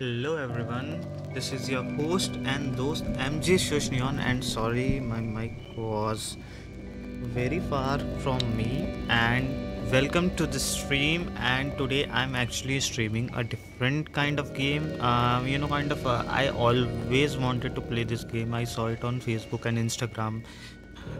Hello everyone, this is your host and host MJ SushNeon and sorry my mic was very far from me. And welcome to the stream. And today I'm actually streaming a different kind of game. Um, you know kind of uh, I always wanted to play this game. I saw it on Facebook and Instagram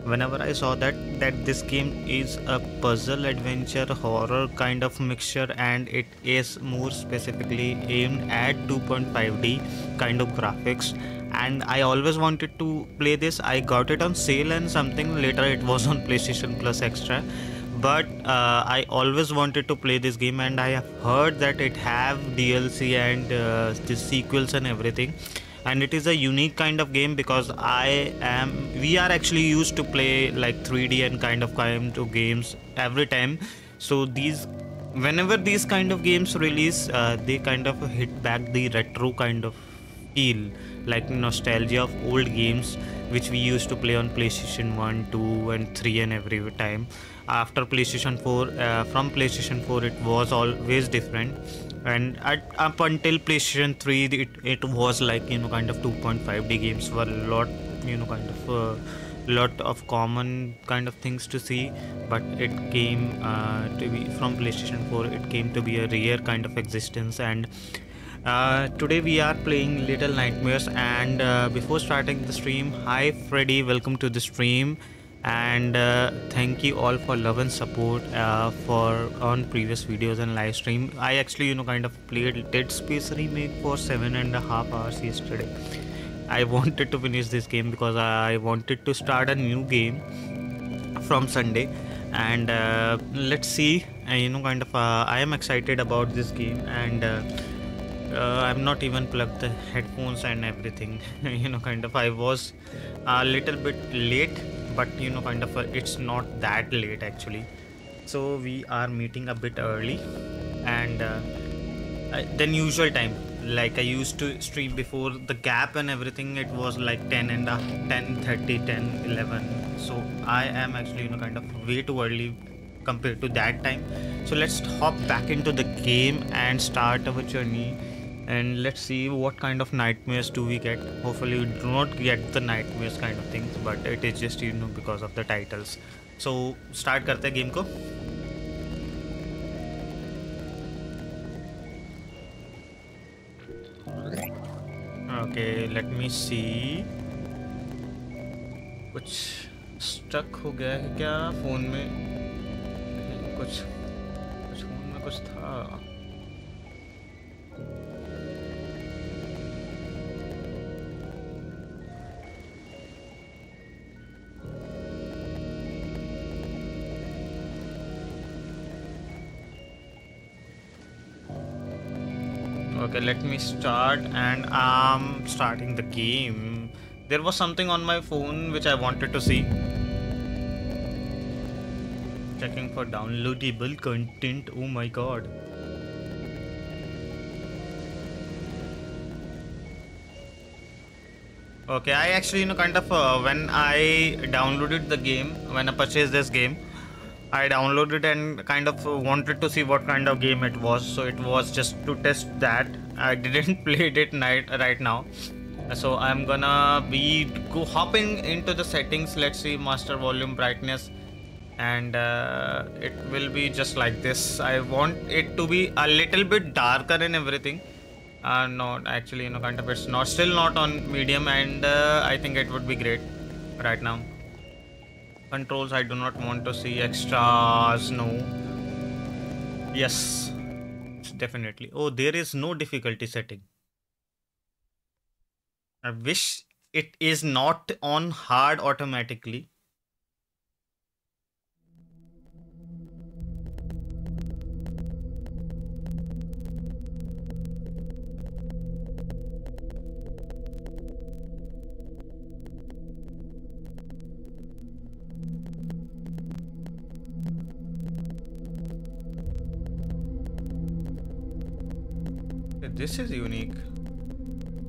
whenever i saw that that this game is a puzzle adventure horror kind of mixture and it is more specifically aimed at 2.5d kind of graphics. And i always wanted to play this. I got it on sale and something later it was on playstation plus extra. But uh, i always wanted to play this game and i have heard that it have dlc and uh, the sequels and everything and it is a unique kind of game because i am we are actually used to play like 3d and kind of kind of games every time. So these whenever these kind of games release uh, they kind of hit back the retro kind of feel like nostalgia of old games which we used to play on playstation 1 2 and 3 and every time. After playstation 4 uh, from playstation 4 it was always different and at, up until PlayStation 3 it, it was like you know kind of 2.5D games were a lot you know kind of a uh, lot of common kind of things to see. But it came uh, to be from PlayStation 4 it came to be a rare kind of existence. And uh, today we are playing Little Nightmares. And uh, before starting the stream hi Freddy welcome to the stream and uh, thank you all for love and support uh, for on previous videos and live stream. I actually you know kind of played dead space remake for seven and a half hours yesterday. I wanted to finish this game because i wanted to start a new game from sunday. And uh, let's see uh, you know kind of uh, i am excited about this game and uh, i'm not even plugged the headphones and everything. You know kind of i was a little bit late but you know kind of uh, it's not that late actually. So we are meeting a bit early and uh, usual time. Like i used to stream before the gap and everything it was like 10 and uh, 10 30 10 11 so i am actually you know kind of way too early compared to that time. So let's hop back into the game and start our journey and let's see what kind of nightmares do we get hopefully we do not get the nightmares kind of things but it is just you know because of the titles so start karte game ko okay let me see कुछ stuck हो गया है क्या phone में कुछ कुछ phone में कुछ था Okay let me start and i'm starting the game. There was something on my phone which i wanted to see. Checking for downloadable content. Oh my god. Okay i actually you know kind of uh, when i downloaded the game when i purchased this game I downloaded and kind of wanted to see what kind of game it was. So it was just to test that. I didn't play it night right now. So I'm gonna be go hopping into the settings. Let's see master volume brightness and uh, it will be just like this. I want it to be a little bit darker and everything. Uh, not actually, you know, kind of it's not still not on medium and uh, I think it would be great right now controls I do not want to see extras no. Yes definitely. Oh there is no difficulty setting. I wish it is not on hard automatically this is unique.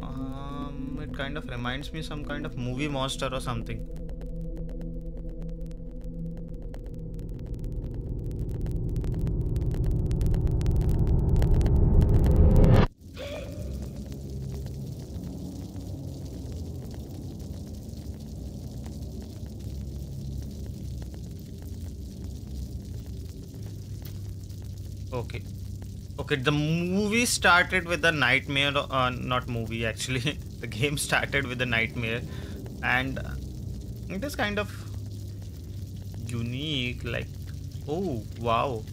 Um, it kind of reminds me some kind of movie monster or something. Okay, the movie started with a nightmare. Uh, not movie, actually. the game started with a nightmare. And it is kind of unique. Like, oh, wow.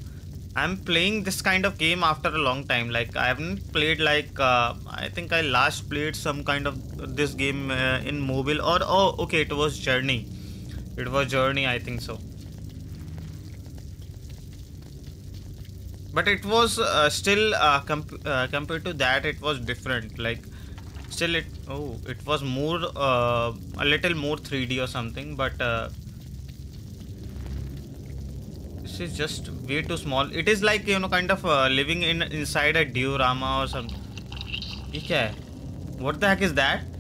I'm playing this kind of game after a long time. Like, I haven't played, like, uh, I think I last played some kind of this game uh, in mobile. Or, oh, okay, it was Journey. It was Journey, I think so. But it was uh, still uh, comp- uh, compared to that it was different. Like still it oh it was more uh, a little more 3d or something but uh, this is just way too small. It is like you know kind of uh, living in inside a diorama or something what the heck is that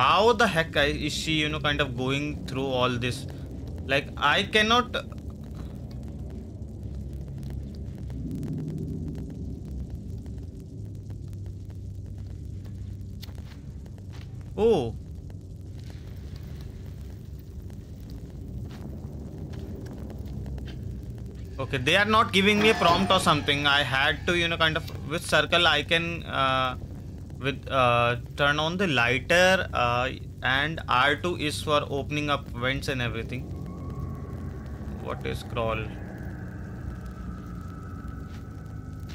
how the heck is she you know kind of going through all this? Like i cannot oh. Okay they are not giving me a prompt or something. I had to you know kind of with circle i can uh, with uh, turn on the lighter uh, and R2 is for opening up vents and everything. What is crawl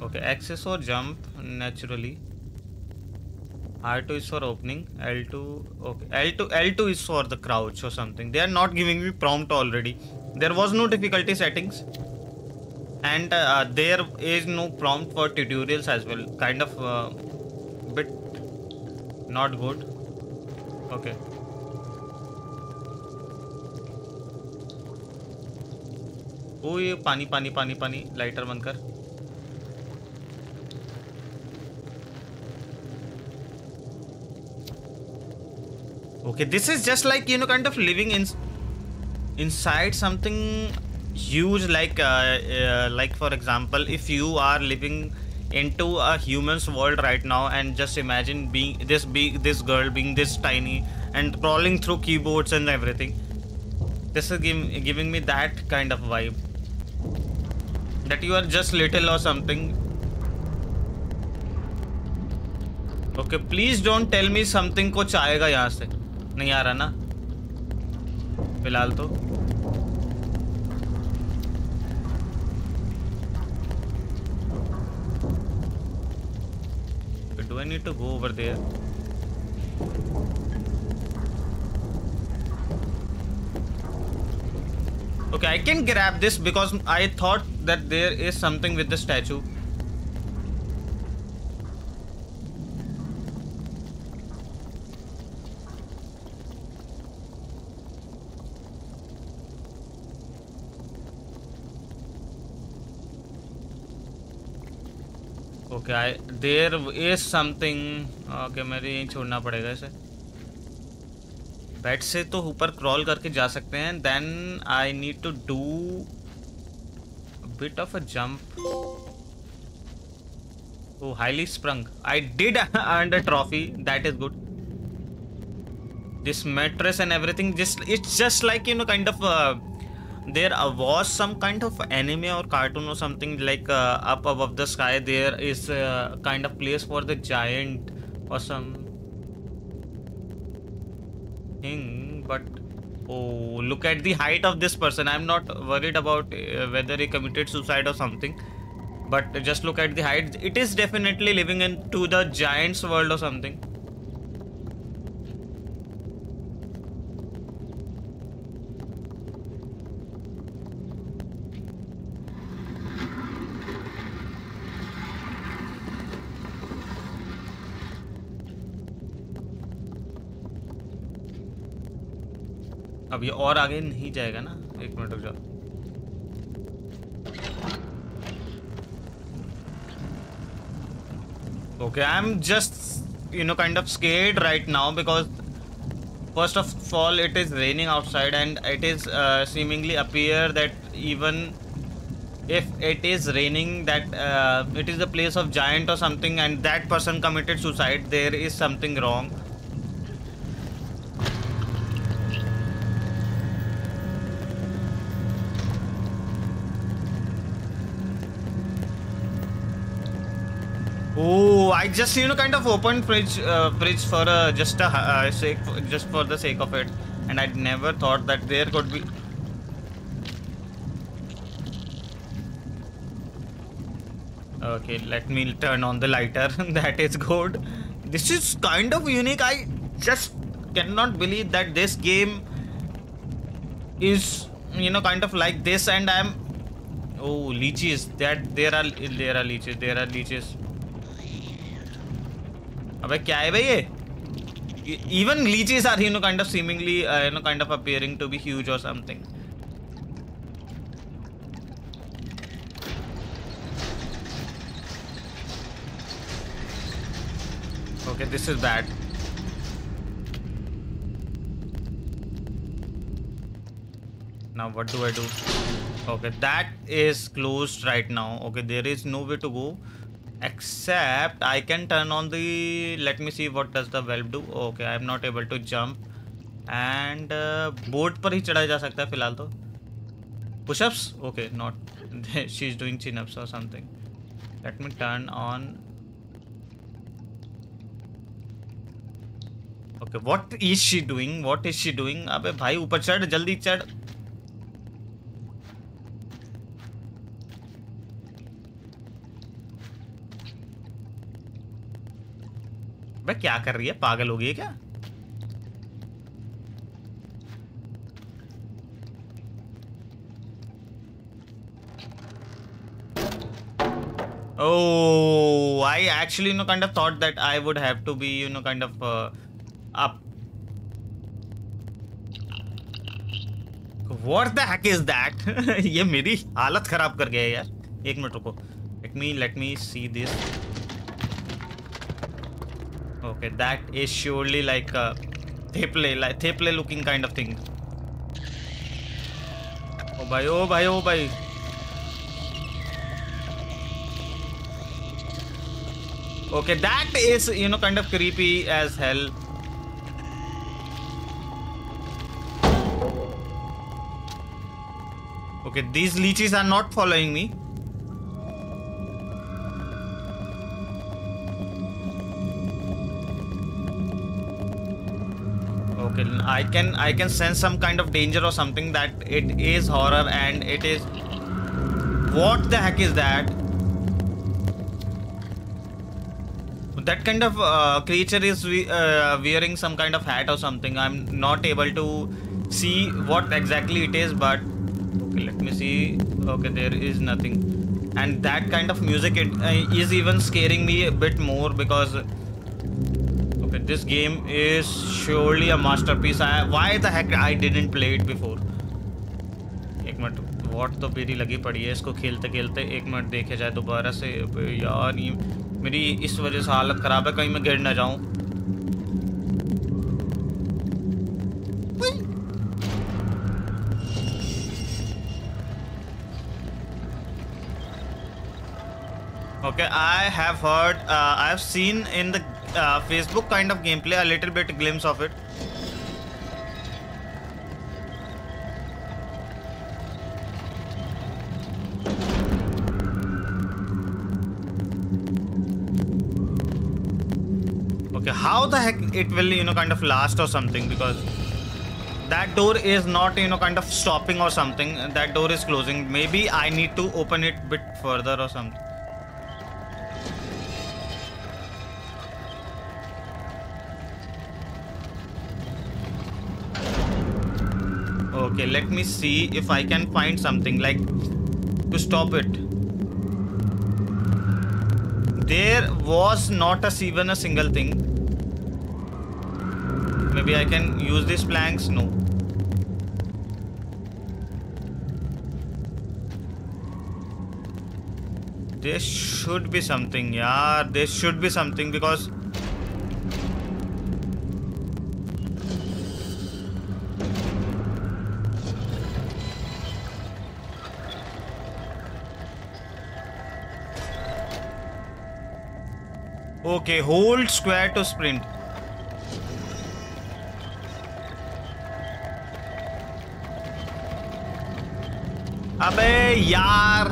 Okay, access or jump naturally. R2 is for opening. L2 okay. L2 L2 is for the crouch or something. They are not giving me prompt already. There was no difficulty settings. And uh, there is no prompt for tutorials as well. Kind of uh, bit not good okay ओ ये पानी पानी पानी पानी lighter बंद कर okay this is just like you know kind of living in inside something huge like uh, uh, like for example if you are living into a human's world right now and just imagine being this big this girl being this tiny and crawling through keyboards and everything this is give, giving me that kind of vibe that you are just little or something okay please don't tell me something कुछ आएगा यहाँ से नहीं आ रहा ना फ़िलहाल तो I need to go over there? Okay, I can grab this because I thought that there is something with the statue. Okay I there is something okay मेरे यहीं छोड़ना पड़ेगा इसे। बेड से तो ऊपर क्रॉल करके जा सकते हैं then I need to do bit of a jump oh highly sprung I did earn a trophy that is good this mattress and everything just it's just like you know kind of there was some kind of anime or cartoon or something like uh, up above the sky there is a kind of place for the giant or some thing but oh look at the height of this person. I'm not worried about uh, whether he committed suicide or something but just look at the height. It is definitely living into the giants world or something अब ये और आगे नहीं जाएगा ना? एक minute रुक जाओ। Okay I am just you know kind of scared right now because first of all it is raining outside and it is seemingly appear that even if it is raining that it is the place of joint or something and that person committed suicide there is something wrong Oh, I just you know kind of opened bridge uh, fridge for uh, just a uh, sake just for the sake of it, and I never thought that there could be. Okay, let me turn on the lighter. that is good. This is kind of unique. I just cannot believe that this game is you know kind of like this, and I'm. Oh, leeches. That there are there are leeches. There are leeches. अबे क्या है भाई ये? Even lychees are you know kind of seemingly you know kind of appearing to be huge or something okay this is bad now what do I do okay that is closed right now okay there is no way to go except I can turn on the let me see what does the valve do okay I am not able to jump and uh, boat पर ही चढ़ा जा सकता है फ़िलहाल तो push-ups okay not she's doing chin-ups or something let me turn on okay what is she doing what is she doing अबे भाई ऊपर चढ़ जल्दी चढ़ भाई क्या कर रही है पागल हो गई है क्या Oh, I actually, you know, kind of thought that I would have to be, you know, kind of uh, up. What the heck is that? ये मेरी हालत खराब कर गया यार एक मिनट रुको let me let me see this Okay, that is surely like a theple, like theple looking kind of thing. Oh bhai, oh bhai, oh bhai. Okay, that is, you know, kind of creepy as hell. Okay, these leeches are not following me. I can i can sense some kind of danger or something that it is horror and it is what the heck is that? That kind of uh, creature is uh, wearing some kind of hat or something. I'm not able to see what exactly it is but okay let me see. Okay there is nothing. And that kind of music it uh, is even scaring me a bit more because this game is surely a masterpiece. I, why the heck I didn't play it before? एक minute what तो मेरी लगी पड़ी है इसको खेलते खेलते एक मिनट देखे जाए दोबारा से यार ये मेरी इस वजह से हालत ख़राब है कहीं मैं गिर ना जाऊँ Okay, I have heard, uh, I have seen in the uh, Facebook kind of gameplay, a little bit glimpse of it. Okay, how the heck it will, you know, kind of last or something because that door is not, you know, kind of stopping or something. That door is closing. Maybe I need to open it bit further or something. Okay, let me see if I can find something like to stop it. There was not a, even a single thing. Maybe I can use these planks? No. There should be something, yeah. There should be something because Okay, hold square to sprint. अबे yar.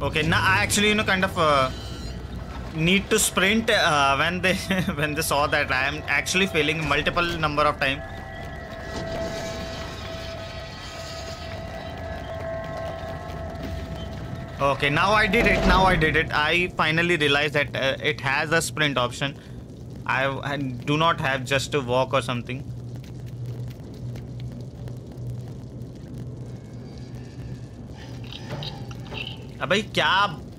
Okay, now I actually, you know, kind of uh, need to sprint uh, when they when they saw that I am actually failing multiple number of times. Okay, now I did it. Now I did it. I finally realized that uh, it has a sprint option. I, I do not have just to walk or something. अबे क्या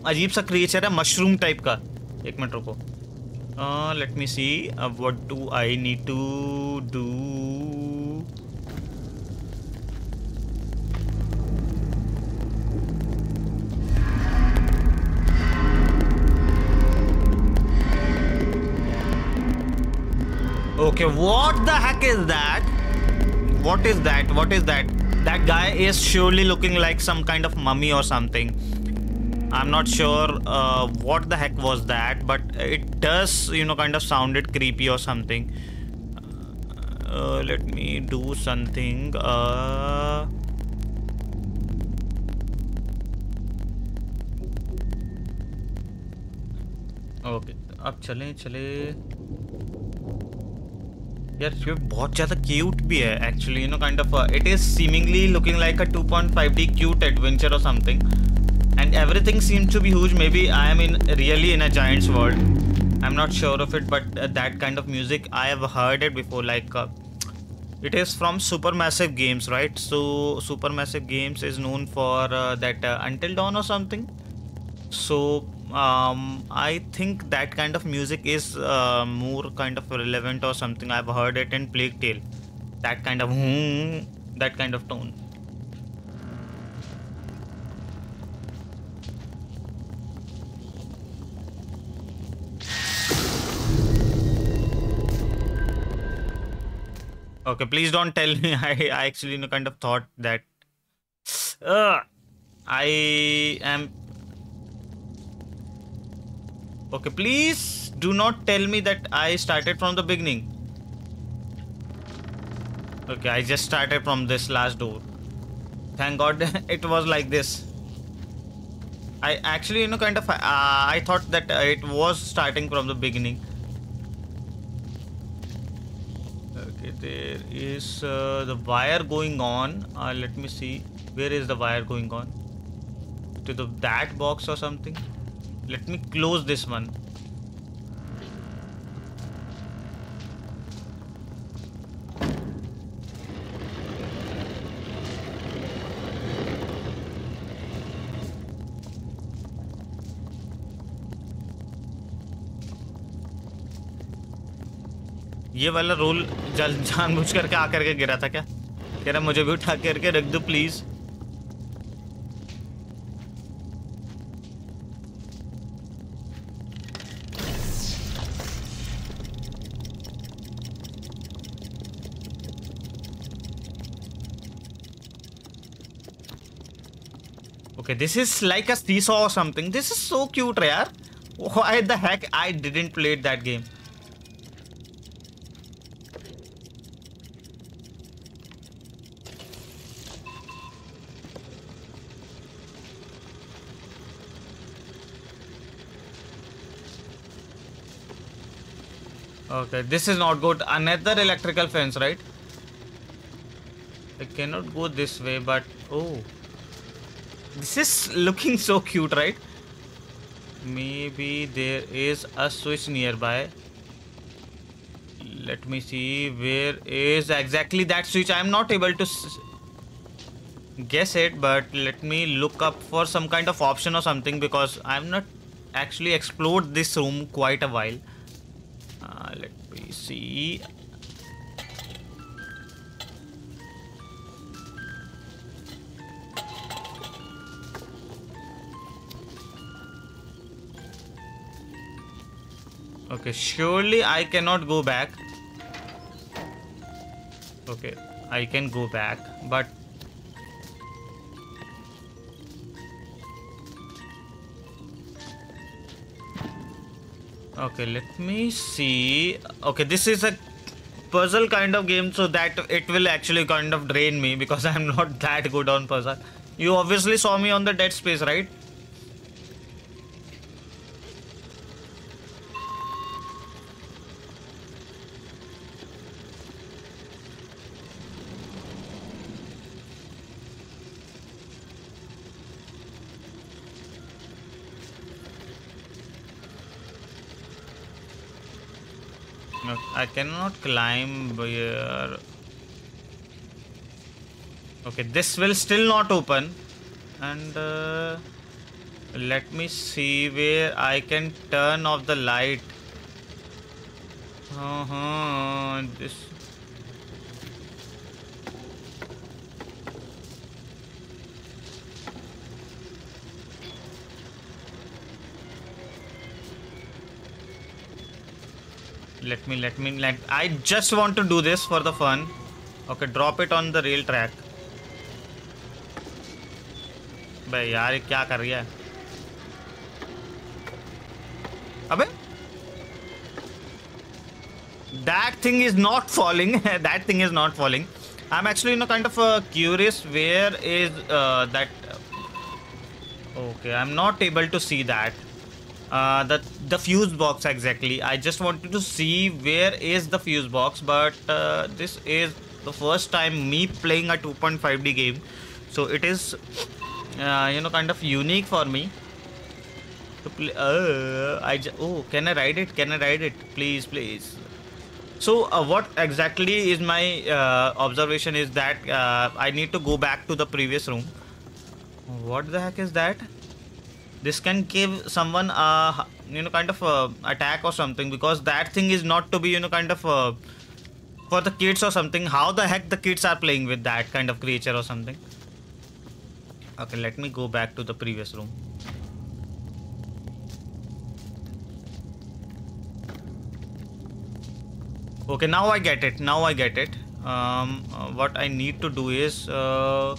अजीब सा creature है mushroom type का एक minute रुको let me see what do I need to do Okay, what the heck is that? What is that? What is that? That guy is surely looking like some kind of mummy or something. I'm not sure uh, what the heck was that, but it does, you know, kind of sounded creepy or something. Uh, let me do something. Uh, okay अब चलें चले यार ये बहुत ज़्यादा cute भी है actually you know kind of it is seemingly looking like a 2.5D cute adventure or something and everything seems to be huge maybe I am in really in a giants world I am not sure of it but that kind of music I have heard it before like it is from Supermassive Games right so Supermassive Games is known for that Until Dawn or something so um, I think that kind of music is uh, more kind of relevant or something. I've heard it in Plague Tale. That kind of hmm, that kind of tone. Okay, please don't tell me. I, I actually kind of thought that uh, I am Okay, please do not tell me that I started from the beginning. Okay, I just started from this last door. Thank God it was like this. I actually, you know, kind of, uh, I thought that it was starting from the beginning. Okay, there is uh, the wire going on. Uh, let me see. Where is the wire going on? To the that box or something? Let me close this one. ये वाला role जानबूझ करके आकर के गिरा था क्या कह रहा, मुझे भी उठा करके रख दो please Okay, this is like a seesaw or something. This is so cute, yaar. Why the heck I didn't play that game? Okay, this is not good. Another electrical fence, right? I cannot go this way, but... Oh. This is looking so cute, right? Maybe there is a switch nearby. Let me see. Where is exactly that switch? I am not able to guess it, but let me look up for some kind of option or something because I am not actually explored this room quite a while. Uh, let me see. Okay, surely I cannot go back. Okay, I can go back, but Okay, let me see. Okay, this is a puzzle kind of game so that it will actually kind of drain me because I'm not that good on puzzle. You obviously saw me on the Dead Space, right? I cannot climb here. Okay, this will still not open. And uh, let me see where I can turn off the light. Uh huh. This. Let me, let me, let. I just want to do this for the fun. Okay, drop it on the rail track. भाई यार ये क्या कर रही है अबे that thing is not falling that thing is not falling i'm actually you know kind of uh, curious where is uh, that okay i'm not able to see that uh, the the fuse box exactly. I just wanted to see where is the fuse box but uh, this is the first time me playing a 2.5d game. So it is uh, you know kind of unique for me to play uh, i oh can i ride it? Can i ride it? Please please. So uh, what exactly is my uh, observation is that uh, I need to go back to the previous room. What the heck is that? This can give someone a you know kind of attack or something because that thing is not to be you know kind of for the kids or something. How the heck the kids are playing with that kind of creature or something? Okay, let me go back to the previous room. okay now I get it now I get it um, uh, what I need to do is uh,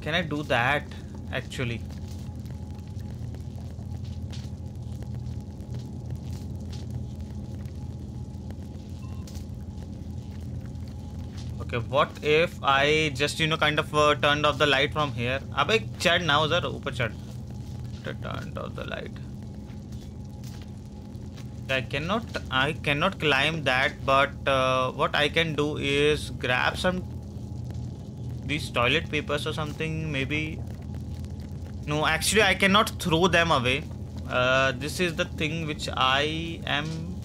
can I do that actually Okay, what if I just, you know, kind of uh, turned off the light from here? Abhi chad now, sir. Upper chad. Turned off the light. I cannot, I cannot climb that, but uh, what I can do is grab some these toilet papers or something, maybe. No, actually, I cannot throw them away. Uh, this is the thing which I am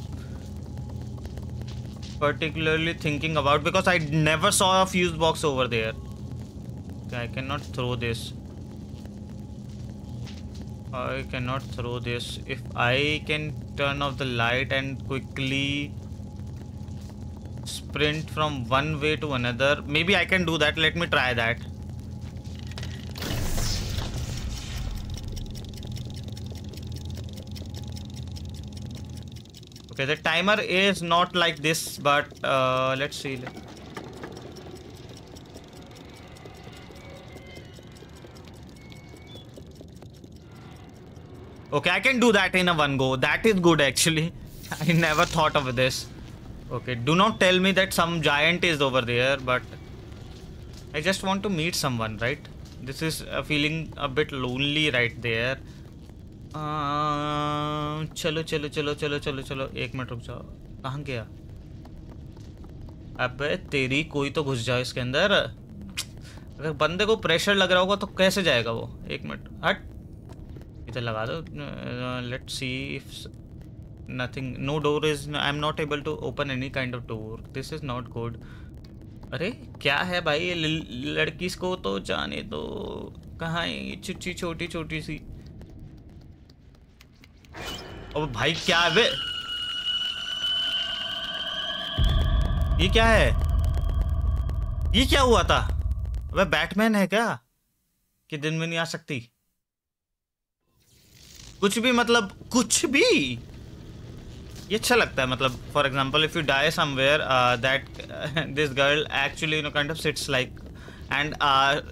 particularly thinking about because I never saw a fuse box over there okay, I cannot throw this I cannot throw this. If I can turn off the light and quickly sprint from one way to another, maybe I can do that. Let me try that. Okay, the timer is not like this, but uh, let's see. Okay, I can do that in a one go. That is good actually. I never thought of this. Okay, do not tell me that some giant is over there, but I just want to meet someone, right? This is a feeling a bit lonely right there. चलो चलो चलो चलो चलो चलो, एक minute रुक जाओ। कहाँ गया? अबे, तेरी कोई तो घुस जाओ इसके अंदर। अगर बंदे को प्रेशर लग रहा होगा तो कैसे जाएगा वो? एक मिनट, हट। इधर लगा दो। Let see if nothing no door is I am not able to open any kind of door this is not good अरे, क्या है भाई? लड़की को तो जाने दो। कहाँ है छोटी छोटी सी। और भाई क्या है बे? ये क्या है? ये क्या हुआ था? वह बैटमैन है क्या? कि दिन में नहीं आ सकती? कुछ भी मतलब कुछ भी? ये अच्छा लगता है मतलब for example if you die somewhere that this girl actually you know kind of sits like and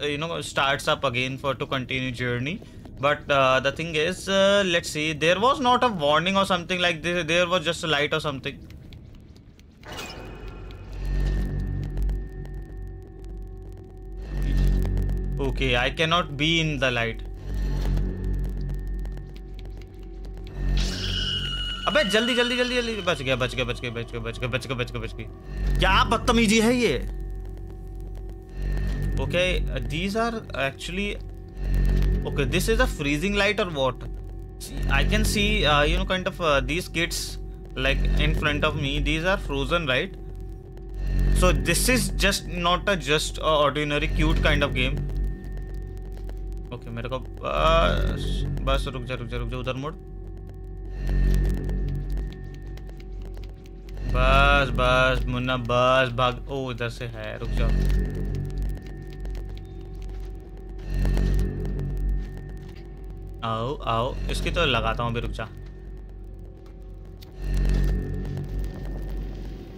you know starts up again for to continue journey but uh, the thing is uh, let's see there was not a warning or something like this there was just a light or something okay i cannot be in the light अबे जल्दी जल्दी जल्दी जल्दी बच गया बच गया बच गया बच गया बच गया बच गया बच गया बच गया क्या बदतमीजी है ये okay these are actually okay this is a freezing light और what I can see, uh, you know, kind of uh, these kids like in front of me these are frozen right so this is just not a just a ordinary cute kind of game okay मेरे को बस बस रुक जा रुक जा रुक जा उधर मुड़ बस बस मुन्ना बस भाग ओ इधर से है रुक जाओ आओ आओ। इसकी तो लगाता हूँ अभी, रुक जा।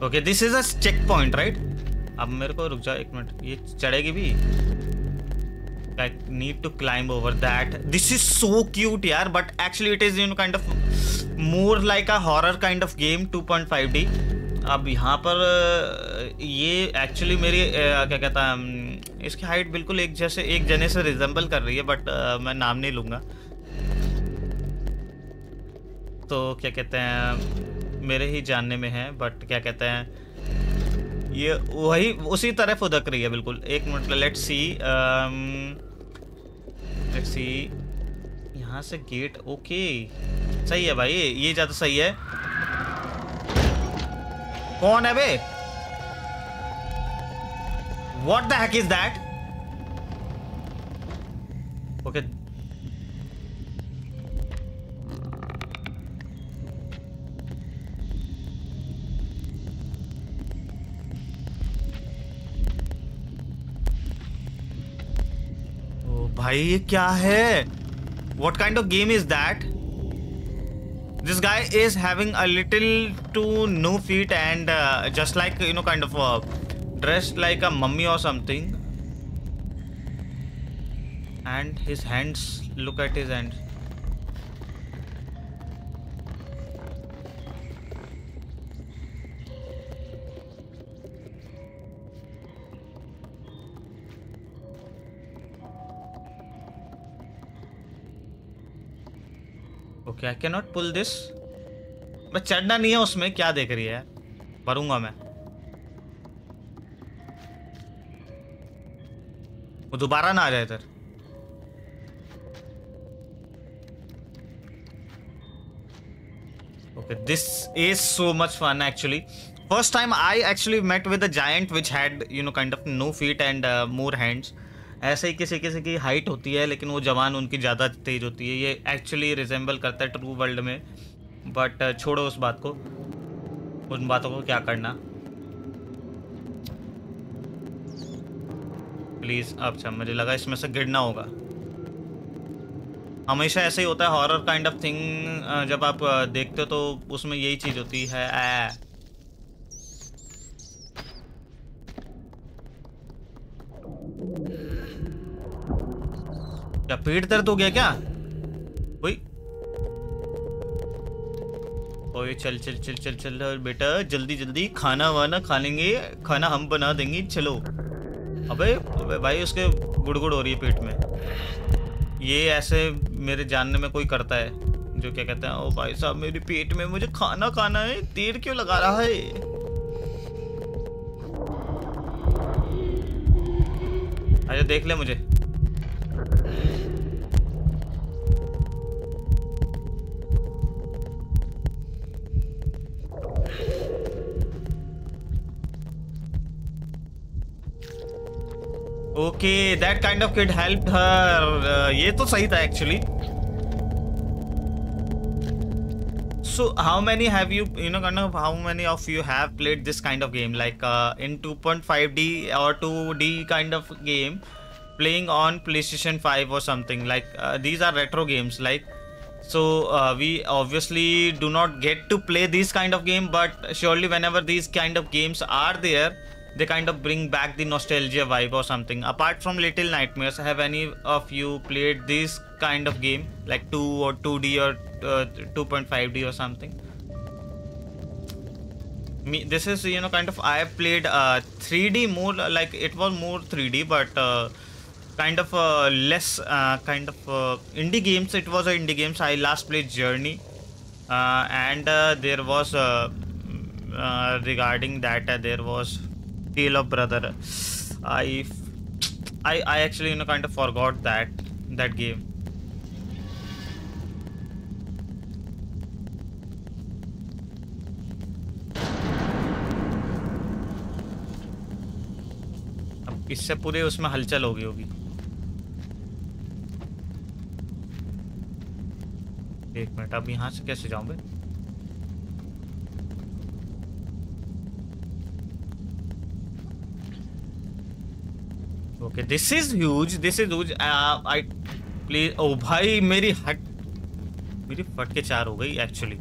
Okay this is a checkpoint right अब मेरे को रुक जा एक मिनट। ये चढ़ेगी भी? Need to climb over that. This is so cute yaar but actually it is, you know, kind of more like a horror kind of game 2.5d अब यहाँ पर, ये एक्चुअली मेरी क्या कहता है इसकी हाइट बिल्कुल एक जैसे, एक जने से रिजेंबल कर रही है बट मैं नाम नहीं लूँगा। तो क्या कहते हैं, मेरे ही जानने में है बट क्या कहते हैं, ये वही, उसी तरह फुदक रही है बिल्कुल। एक minute let see let see यहाँ से गेट ओके सही है भाई, ये ज़्यादा सही है। कौन है बे what the heck is that भाई, ये क्या है? What kind of game is that this guy is having a little to no feet and just like you know kind of dress like a mummy or something and his hands look at his hands okay I cannot pull this मैं चढ़ना नहीं है उसमें, क्या देख रही है? भरूँगा मैं। वो दोबारा ना आ जाए इधर। Okay this is so much fun actually first time I actually met with a giant which had you know kind of no feet and more hands ऐसे ही किसी किसी की हाइट होती है लेकिन वो जवान उनकी ज़्यादा तेज होती है। ये एक्चुअली रिजेंबल करता है ट्रू वर्ल्ड में। बट छोड़ो उस बात को। उन बातों को क्या करना? प्लीज़ अच्छा मुझे लगा इसमें से गिरना होगा। हमेशा ऐसे ही होता है हॉरर काइंड ऑफ़ थिंग जब आप देखते हो तो उसमें यही चीज़ होती है आ, क्या पेट दर्द हो गया क्या? वही ओए, चल चल चल चल चल बेटा, जल्दी जल्दी खाना वाना खा लेंगे, खाना हम बना देंगे, चलो। अबे अबे भाई, उसके गुड़गुड़ हो रही है पेट में। ये ऐसे मेरे जानने में कोई करता है, जो क्या कहते हैं, ओ भाई साहब, मेरे पेट में मुझे खाना खाना है देर क्यों लगा रहा है? अच्छा देख ले मुझे। Okay that kind of kid help her ये तो सही था actually so how many have you you know kind of how many of you have played this kind of game like uh, in 2.5d or 2d kind of game playing on playstation 5 or something like uh, these are retro games like so uh, we obviously do not get to play these kind of game but surely whenever these kind of games are there they kind of bring back the nostalgia vibe or something. Apart from little nightmares have any of you played this kind of game like 2 or 2d or uh, 2.5d or something? Me this is you know kind of i have played uh, 3d more like it was more 3d but uh, kind of uh, less uh, kind of uh, indie games it was a indie games i last played journey uh, and uh, there was uh, uh, regarding that uh, there was tale of brother i i i actually you know kind of forgot that that game इससे पूरे उसमें हलचल हो गई होगी एक minute, अब यहाँ से कैसे जाऊँ भाई? Okay this is huge this is huge I please oh भाई, मेरी हट, मेरी फट के चार हो गई एक्चुअली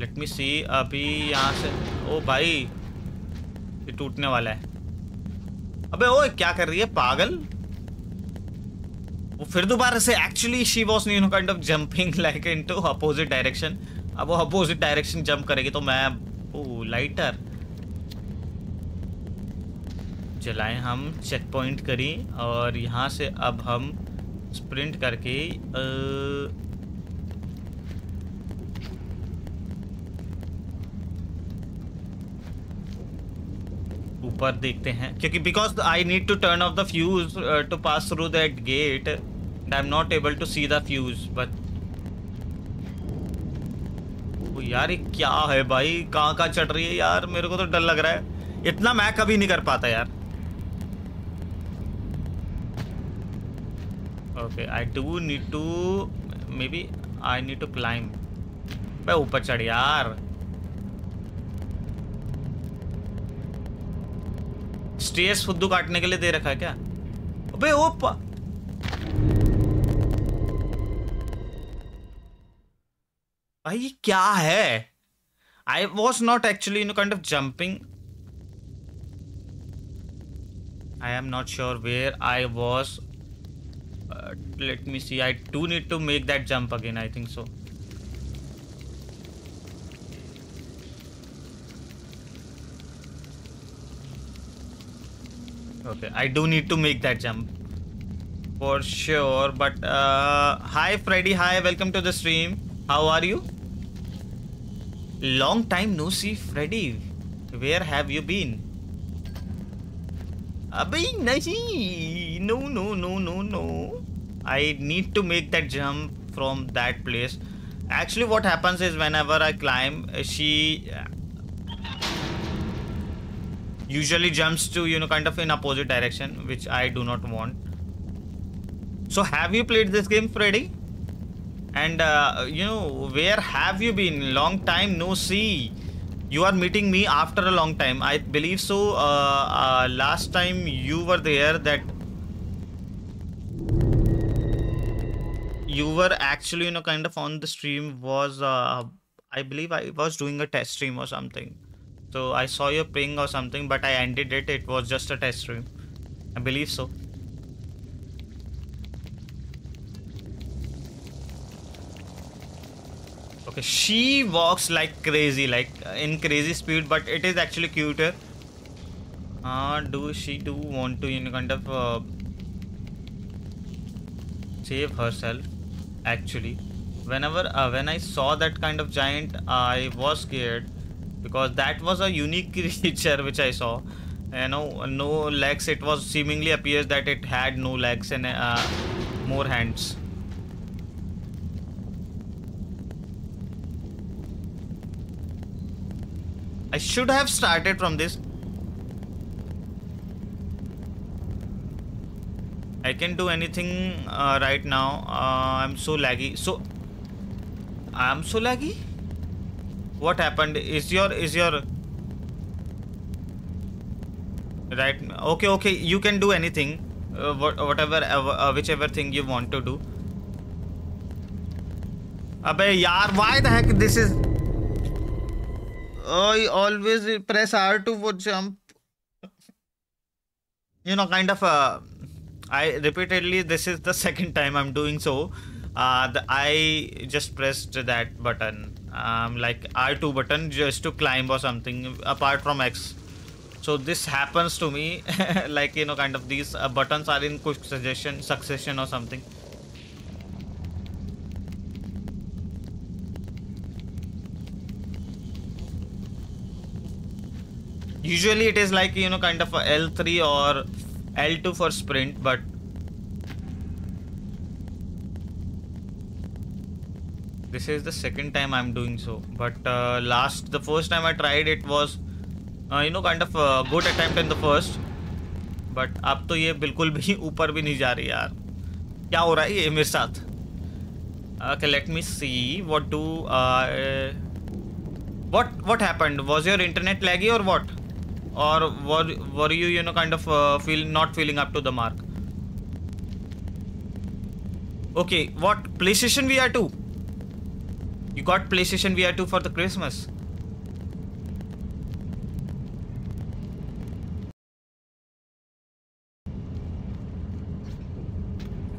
लेट मी सी अभी यहाँ से ओ भाई, ये टूटने वाला है. अबे ओ क्या कर रही है, पागल? वो फिर दोबारा से actually she was you know kind of jumping like in two opposite direction अब वो अपोजिट डायरेक्शन जंप करेगी तो मैं ओ लाइटर चलाएँ हम चेक पॉइंट करी और यहाँ से अब हम स्प्रिंट करके ऊपर देखते हैं। क्योंकि because I need to turn off the fuse to pass through that gate I am not able to see the fuse but यार ये क्या है भाई? कहाँ कहाँ चढ़ रही है यार? मेरे को तो डर लग रहा है। इतना मैं कभी नहीं कर पाता यार। Okay I do need to maybe I need to climb मैं ऊपर चढ़ यार। स्टेज फुद्दू काटने के लिए दे रखा है क्या? अबे ओ भाई क्या है? I was not actually in kind of jumping I am not sure where I was let me see. I do need to make that jump again, I think so. Okay, I do need to make that jump. For sure, but uh, hi Freddy, hi, welcome to the stream. How are you? Long time no see, Freddy. Where have you been? Abhi nahi. No, no, no, no, no. I need to make that jump from that place. Actually, what happens is whenever I climb, she usually jumps to you know kind of in opposite direction which I do not want. So have you played this game Freddy? And uh, you know where have you been? Long time no see. You are meeting me after a long time. I believe so uh, uh, last time you were there that you were actually you know kind of on the stream was uh, i believe i was doing a test stream or something so i saw your ping or something but i ended it. It was just a test stream. I believe so. Okay she walks like crazy like in crazy speed but it is actually cuter. Uh do she do want to you know kind of uh, save herself actually? Whenever uh, when i saw that kind of giant i was scared because that was a unique creature which i saw you know no legs it was seemingly appears that it had no legs and uh, more hands I should have started from this. I can do anything uh, right now. Uh, I'm so laggy. So I'm so laggy. What happened? Is your is your right? Okay, okay. You can do anything. Uh, whatever, uh, whichever thing you want to do. Abe yaar, why the heck this is I always press R2 for jump. You know, kind of. Uh, I repeatedly. This is the second time I'm doing so. Uh, the, I just pressed that button, um, like R2 button, just to climb or something. Apart from X. So this happens to me, like you know, kind of these uh, buttons are in quick suggestion, succession or something. usually it is like you know kind of a L3 or L2 for sprint but this is the second time I'm doing so but uh, last the first time I tried it was uh, you know kind of a good attempt in the first but अब तो ये बिल्कुल भी ऊपर भी नहीं जा रही यार क्या हो रहा है ये मेरे साथ okay let me see what do uh, what what happened was your internet laggy or what or were were you you know kind of uh, feel not feeling up to the mark okay what playstation vr 2 you got playstation vr 2 for the christmas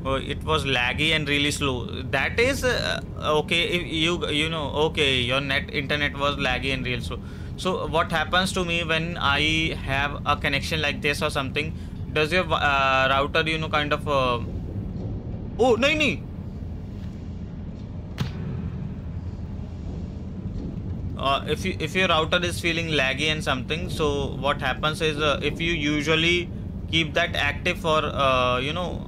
Oh, it was laggy and really slow. That is uh, okay. If you you know okay, your net internet was laggy and real slow. So what happens to me when I have a connection like this or something? Does your uh, router you know kind of uh, oh no no. Uh, if you if your router is feeling laggy and something, so what happens is uh, if you usually keep that active for uh, you know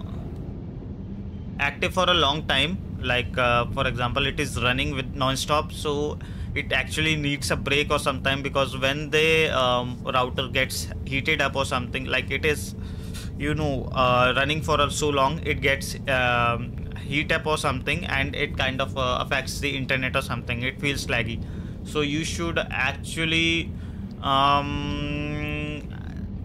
active for a long time like uh, for example it is running with non-stop so it actually needs a break or sometime because when the um, router gets heated up or something like it is you know uh, running for so long it gets um, heat up or something and it kind of uh, affects the internet or something. It feels laggy so you should actually um,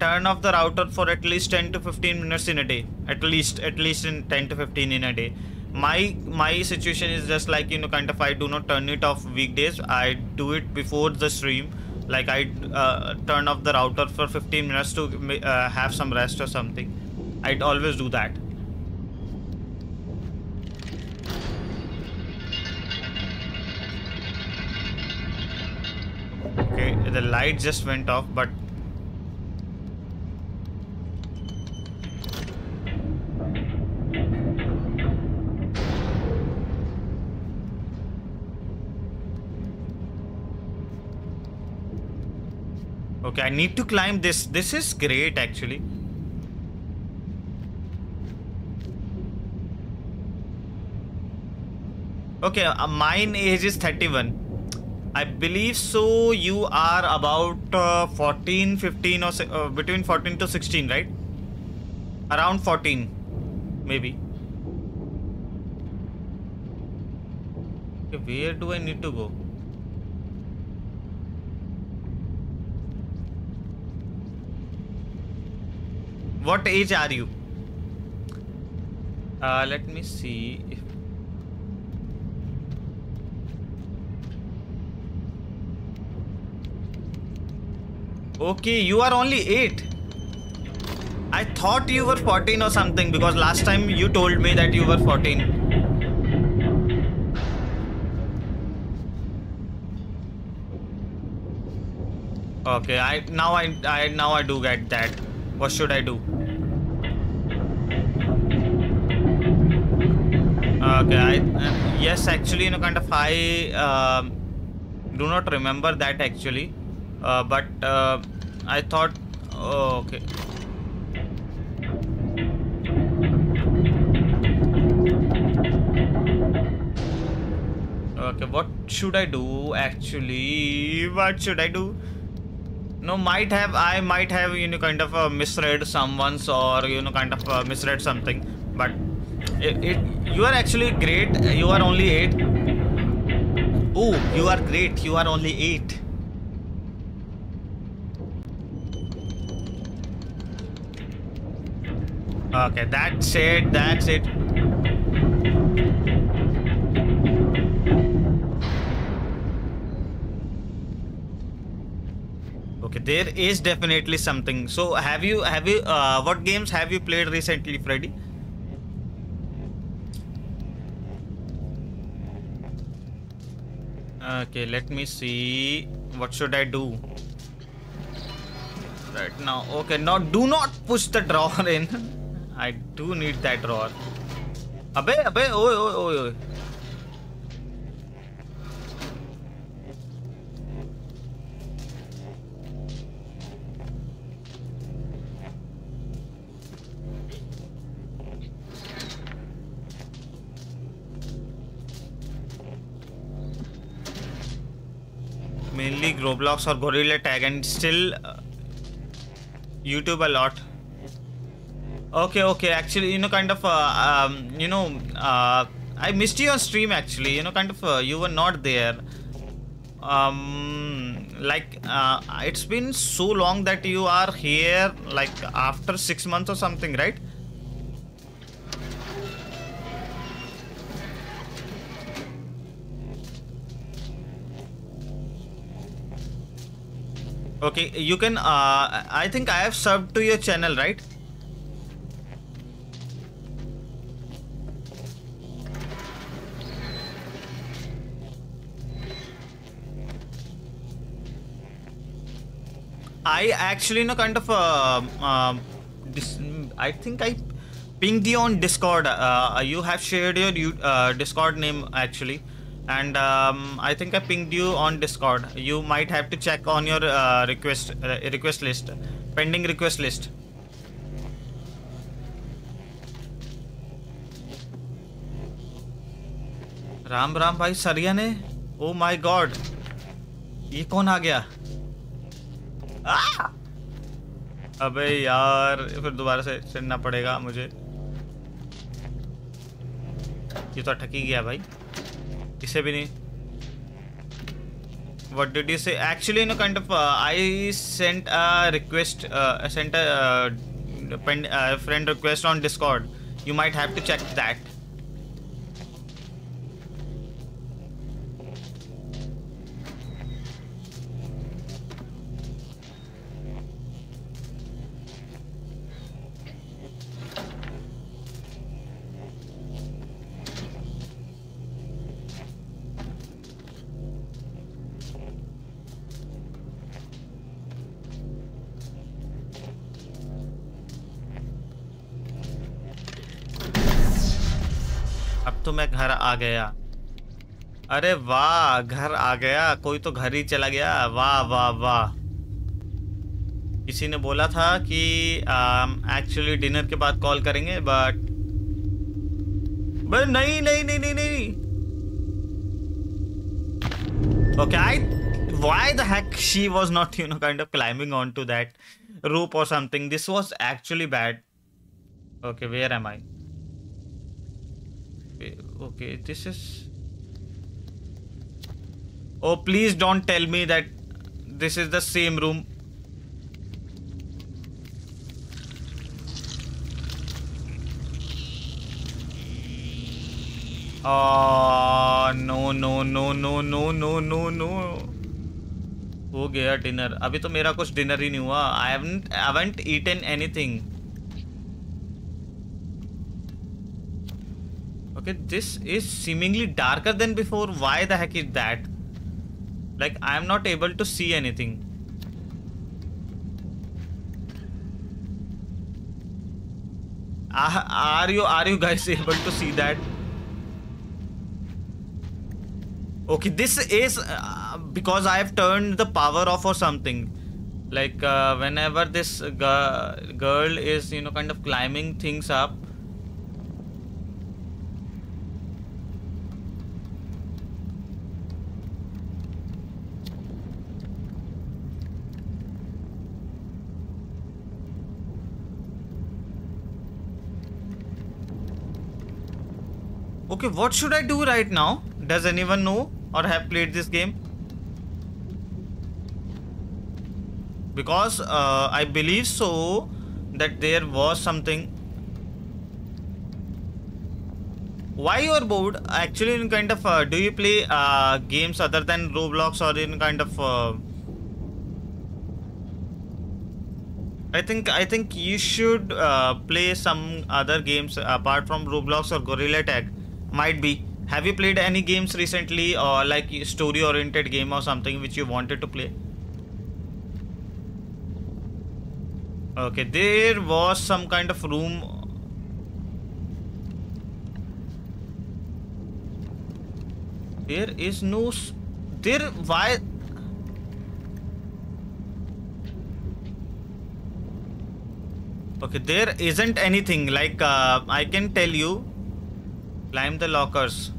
turn off the router for at least 10 to 15 minutes in a day. At least at least in 10 to 15 in a day. My my situation is just like you know kind of i do not turn it off weekdays. I do it before the stream. Like i uh, turn off the router for 15 minutes to uh, have some rest or something. I'd always do that okay the light just went off but Okay, I need to climb this. This is great actually. Okay, uh, mine age is 31. I believe so. You are about uh, 14, 15 or uh, between 14 to 16, right? Around 14, maybe. Okay, where do I need to go? what age are you? Uh, let me see. If... Okay, you are only 8. I thought you were 14 or something because last time you told me that you were 14. Okay, I now I, I now I do get that. What should I do? Okay, I, uh, yes, actually, you know, kind of, I uh, do not remember that actually, but uh, I thought, oh, okay. Okay, what should I do actually? What should I do? no might have i might have you know kind of uh, misread someone's or you know kind of uh, misread something but it, it, you are actually great you are only 8 oh you are great you are only 8 okay that's it that's it Okay, there is definitely something. So have you have you uh, what games have you played recently, Freddy? Okay, let me see. What should I do? Right now. Okay, now do not push the drawer in. I do need that drawer. Abe, abe, oi, oi, oi, oi. mainly Roblox or Gorilla Tag and still uh, YouTube a lot. Okay, okay. Actually, you know, kind of, uh, um, you know, uh, I missed you on stream. Actually, you know, kind of, uh, you were not there. Um, like, uh, it's been so long that you are here, like after six months or something, right? Okay, you can. Uh, I think I have served to your channel, right? I actually know kind of uh, uh, dis- I think I pinged you on Discord. Uh, you have shared your uh, Discord name actually, and um, I think I pinged you on Discord. You might have to check on your uh, request uh, request list, pending request list. Ram Ram भाई सरिया ने oh my God ये कौन आ गया Ah! अबे यार, फिर दोबारा से चढ़ना पड़ेगा मुझे। ये तो अटक ही गया भाई। इसे भी नहीं। What did you say actually no kind of I sent a request sent a friend request on Discord you might have to check that आ गया अरे वाह घर आ गया कोई तो घर ही चला गया वाह वाह वाह किसी ने बोला था कि एक्चुअली डिनर के बाद कॉल करेंगे बट बट नहीं नहीं नहीं नहीं नहीं okay i why the heck she was not you know kind of climbing onto that rope or something this was actually bad okay where am i okay this is oh please don't tell me that this is the same room oh no no no no no no no no हो गया dinner अभी तो मेरा कुछ dinner ही नहीं हुआ I haven't eaten anything Okay, this is seemingly darker than before. Why the heck is that? Like, I am not able to see anything. Uh, are you are you guys able to see that? Okay, this is uh, because I have turned the power off or something. Like uh, whenever this girl is you know kind of climbing things up, Okay, what should I do right now? Does anyone know or have played this game? Because uh, I believe so that there was something. Why you are bored? Actually, in kind of, uh, do you play uh, games other than Roblox or in kind of? Uh, I think I think you should uh, play some other games apart from Roblox or Gorilla Tag. Might be. Have you played any games recently or like story oriented game or something which you wanted to play? Okay, there was some kind of room. There is no. There. Why? Okay, there isn't anything like uh, I can tell you. Climb the lockers.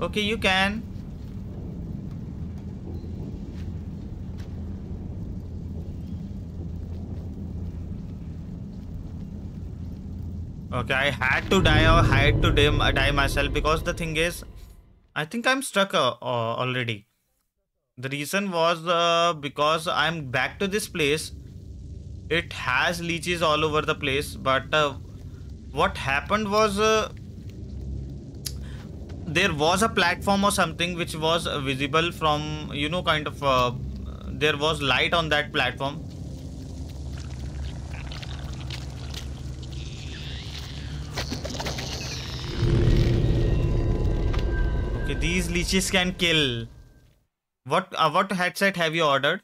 Okay, you can. Okay, I had to die or had to uh, die myself because the thing is, I think I'm stuck uh, uh, already. The reason was uh, because I'm back to this place it has leeches all over the place, but uh, what happened was uh, there was a platform or something which was visible from you know kind of uh, there was light on that platform. Okay these leeches can kill. What uh, what headset have you ordered?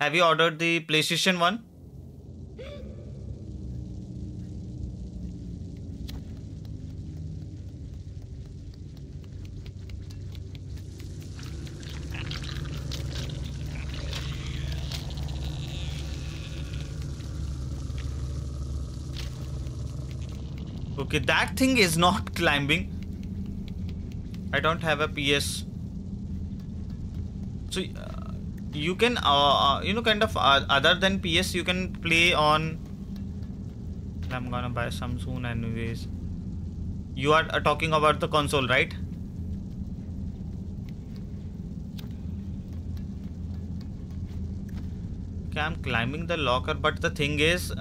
Have you ordered the playstation one Okay, that thing is not climbing. I don't have a PS. So uh, you can, uh, uh, you know, kind of uh, other than PS, you can play on. I'm gonna buy some soon, anyways. You are uh, talking about the console, right? Okay, I'm climbing the locker, but the thing is,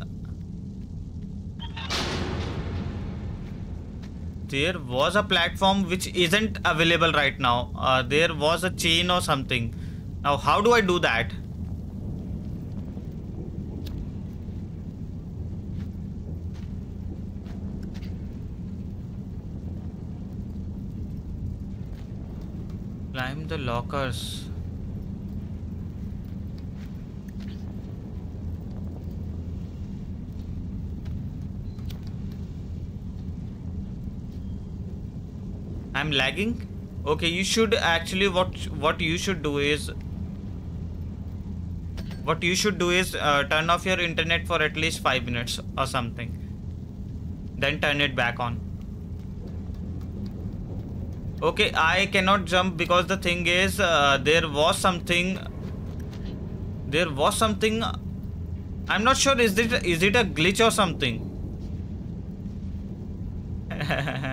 there was a platform which isn't available right now. Uh, there was a chain or something. Now, how do I do that? Climb the lockers. I'm lagging. Okay you should actually what what you should do is what you should do is uh, turn off your internet for at least 5 minutes or something. Then turn it back on. Okay I cannot jump because the thing is uh, there was something there was something I'm not sure is it is it a glitch or something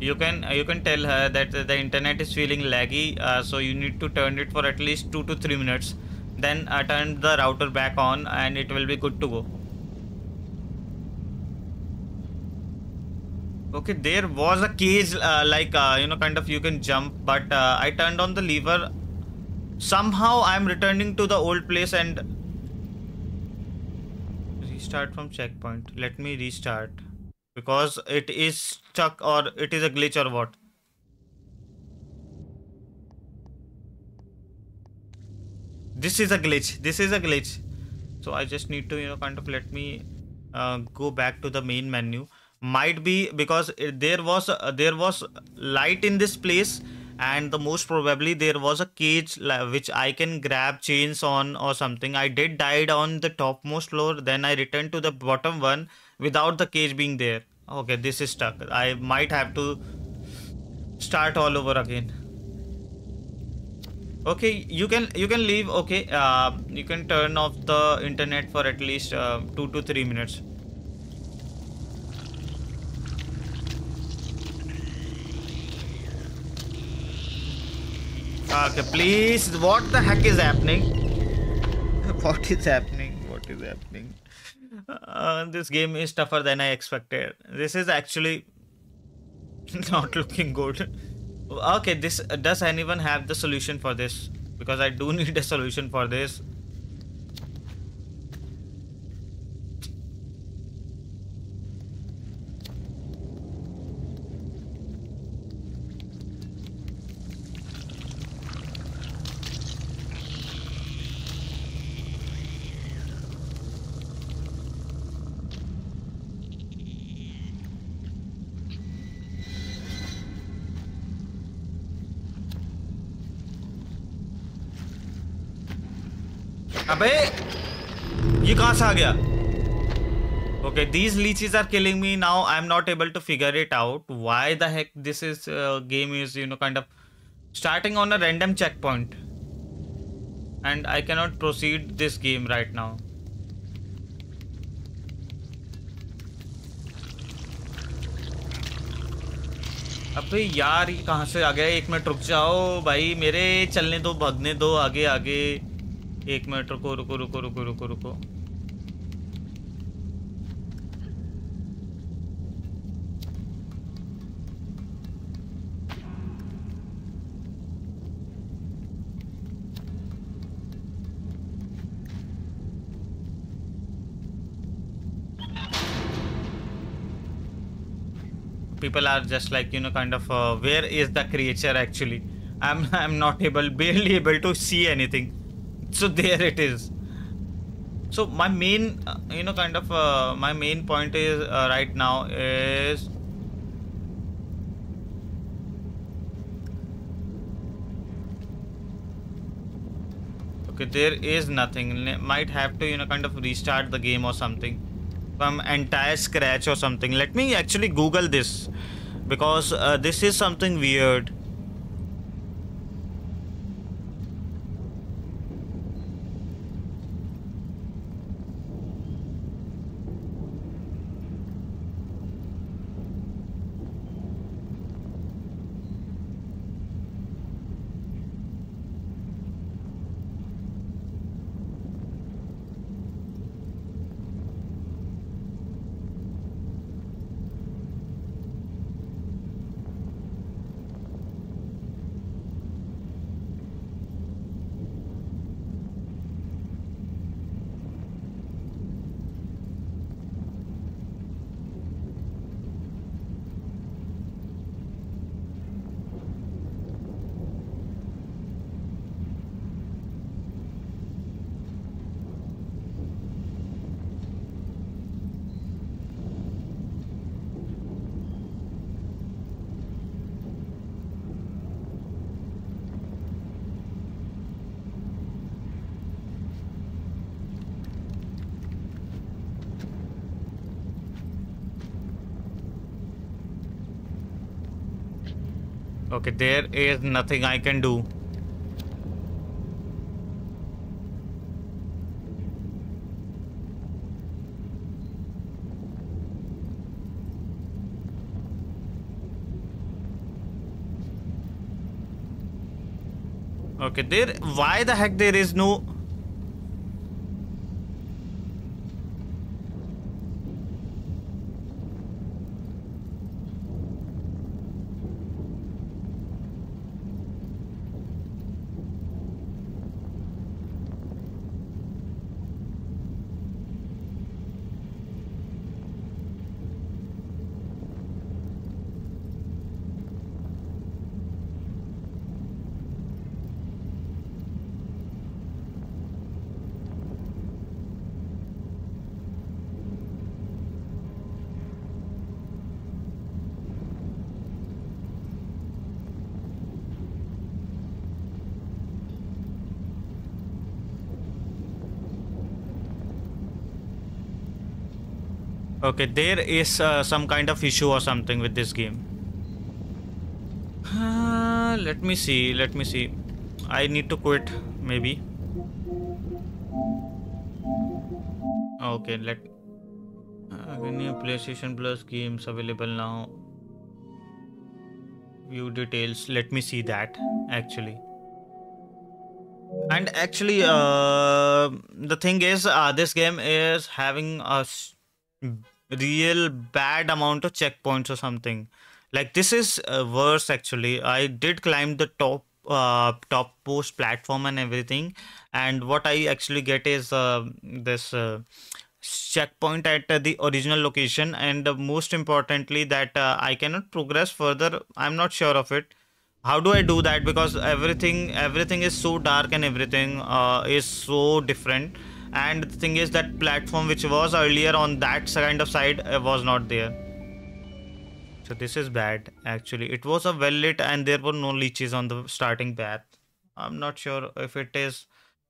you can you can tell her that the internet is feeling laggy uh, so you need to turn it for at least two to three minutes. Then uh, turn the router back on and it will be good to go. Okay there was a cage uh, like uh, you know kind of you can jump but uh, i turned on the lever. Somehow i'm returning to the old place and restart from checkpoint. Let me restart. Because it is stuck or it is a glitch or what? This is a glitch. This is a glitch. So i just need to you know kind of let me uh, go back to the main menu. Might be because there was uh, there was light in this place and the most probably there was a cage which i can grab chains on or something. I did died on the topmost floor. Then i returned to the bottom one without the cage being there okay this is stuck. I might have to start all over again. Okay you can you can leave okay uh, you can turn off the internet for at least uh, two to three minutes. Okay please what the heck is happening? What is happening? What is happening uh, this game is tougher than I expected. This is actually not looking good. Okay, this does anyone have the solution for this? Because I do need a solution for this. अबे, ये कहाँ से आ गया? Okay these lychees are killing me now I am not able to figure it out why the heck this is game is you know kind of starting on a random checkpoint and I can not proceed this game right now अबे यार, ये कहाँ से आ गया? एक minute रुक जाओ। भाई, मेरे चलने दो, भागने दो, आगे आगे। एक मिनट रुको रुको रुको रुको रुको रुको people are just like you know kind of uh, where is the creature actually i'm i'm not able barely able to see anything so there it is. So my main uh, you know kind of uh, my main point is uh, right now is okay there is nothing. Might have to you know kind of restart the game or something from entire scratch or something. Let me actually google this because uh, this is something weird Okay, there is nothing I can do. Okay, there. Why the heck there is no Okay, there is uh, some kind of issue or something with this game. Uh, let me see, let me see. I need to quit, maybe. Okay, let... Uh, new PlayStation Plus games available now. View details. Let me see that, actually. And actually, uh, the thing is, uh, this game is having a real bad amount of checkpoints or something. Like this is uh, worse actually. I did climb the top uh, top post platform and everything and what i actually get is uh, this uh, checkpoint at uh, the original location and most importantly that uh, i cannot progress further. I'm not sure of it. How do i do that? Because everything everything is so dark and everything is so different and the thing is that platform which was earlier on that kind of side uh, was not there. So this is bad actually. It was a well lit and there were no leeches on the starting path. I'm not sure if it is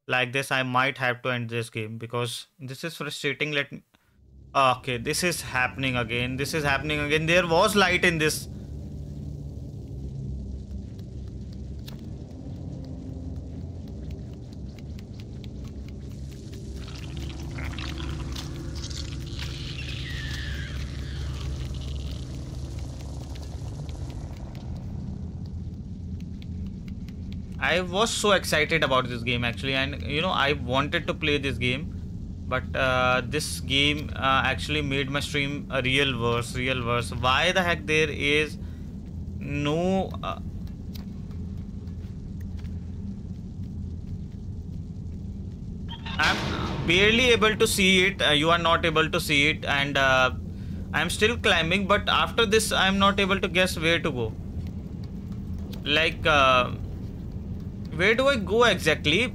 like this i might have to end this game because this is frustrating. Let me okay. This is happening again. This is happening again. There was light in this I was so excited about this game actually, and you know I wanted to play this game, but uh, this game uh, actually made my stream a real worse, real worse. Why the heck there is no? Uh, I'm barely able to see it. Uh, you are not able to see it, and uh, I'm still climbing. But after this, I'm not able to guess where to go. Like, uh, where do I go exactly?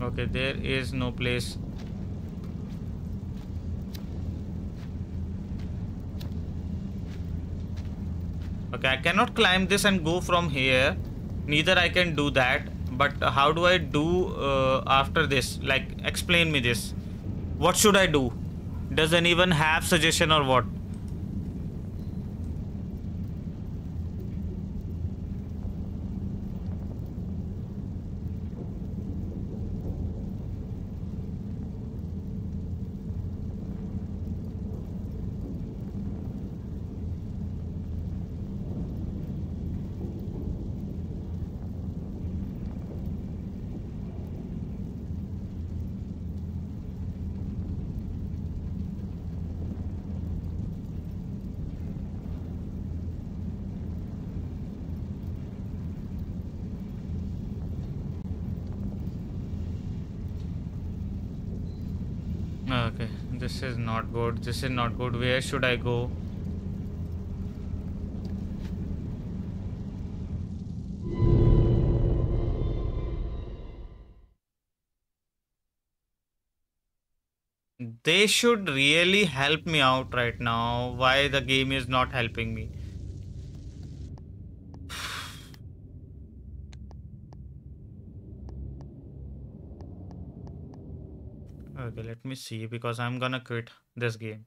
Okay, there is no place Okay, I cannot climb this and go from here. Neither I can do that. But how do I do uh, after this? Like, explain me this. What should I do? Does anyone have suggestion or what? Okay, this is not good. This is not good. Where should I go? They should really help me out right now. Why the game is not helping me? Okay, let me see because I'm gonna quit this game.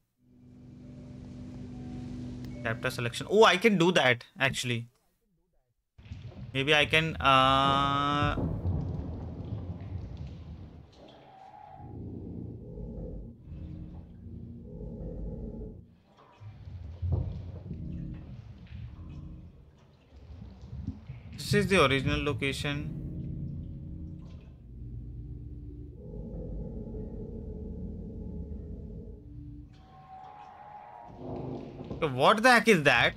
Chapter selection. Oh, I can do that actually. Maybe I can. Uh... This is the original location. What the heck is that?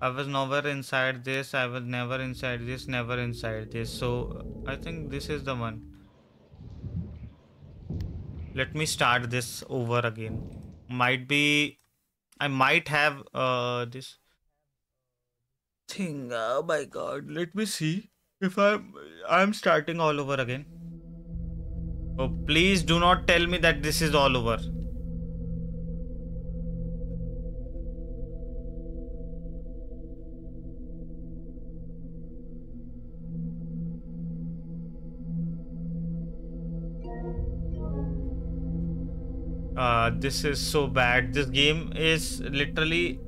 I was never inside this, I was never inside this, never inside this. So I think this is the one. Let me start this over again. Might be, I might have uh, this thing. Oh my god, let me see if I'm, I'm starting all over again. Oh, please do not tell me that this is all over. Uh, this is so bad. This game is literally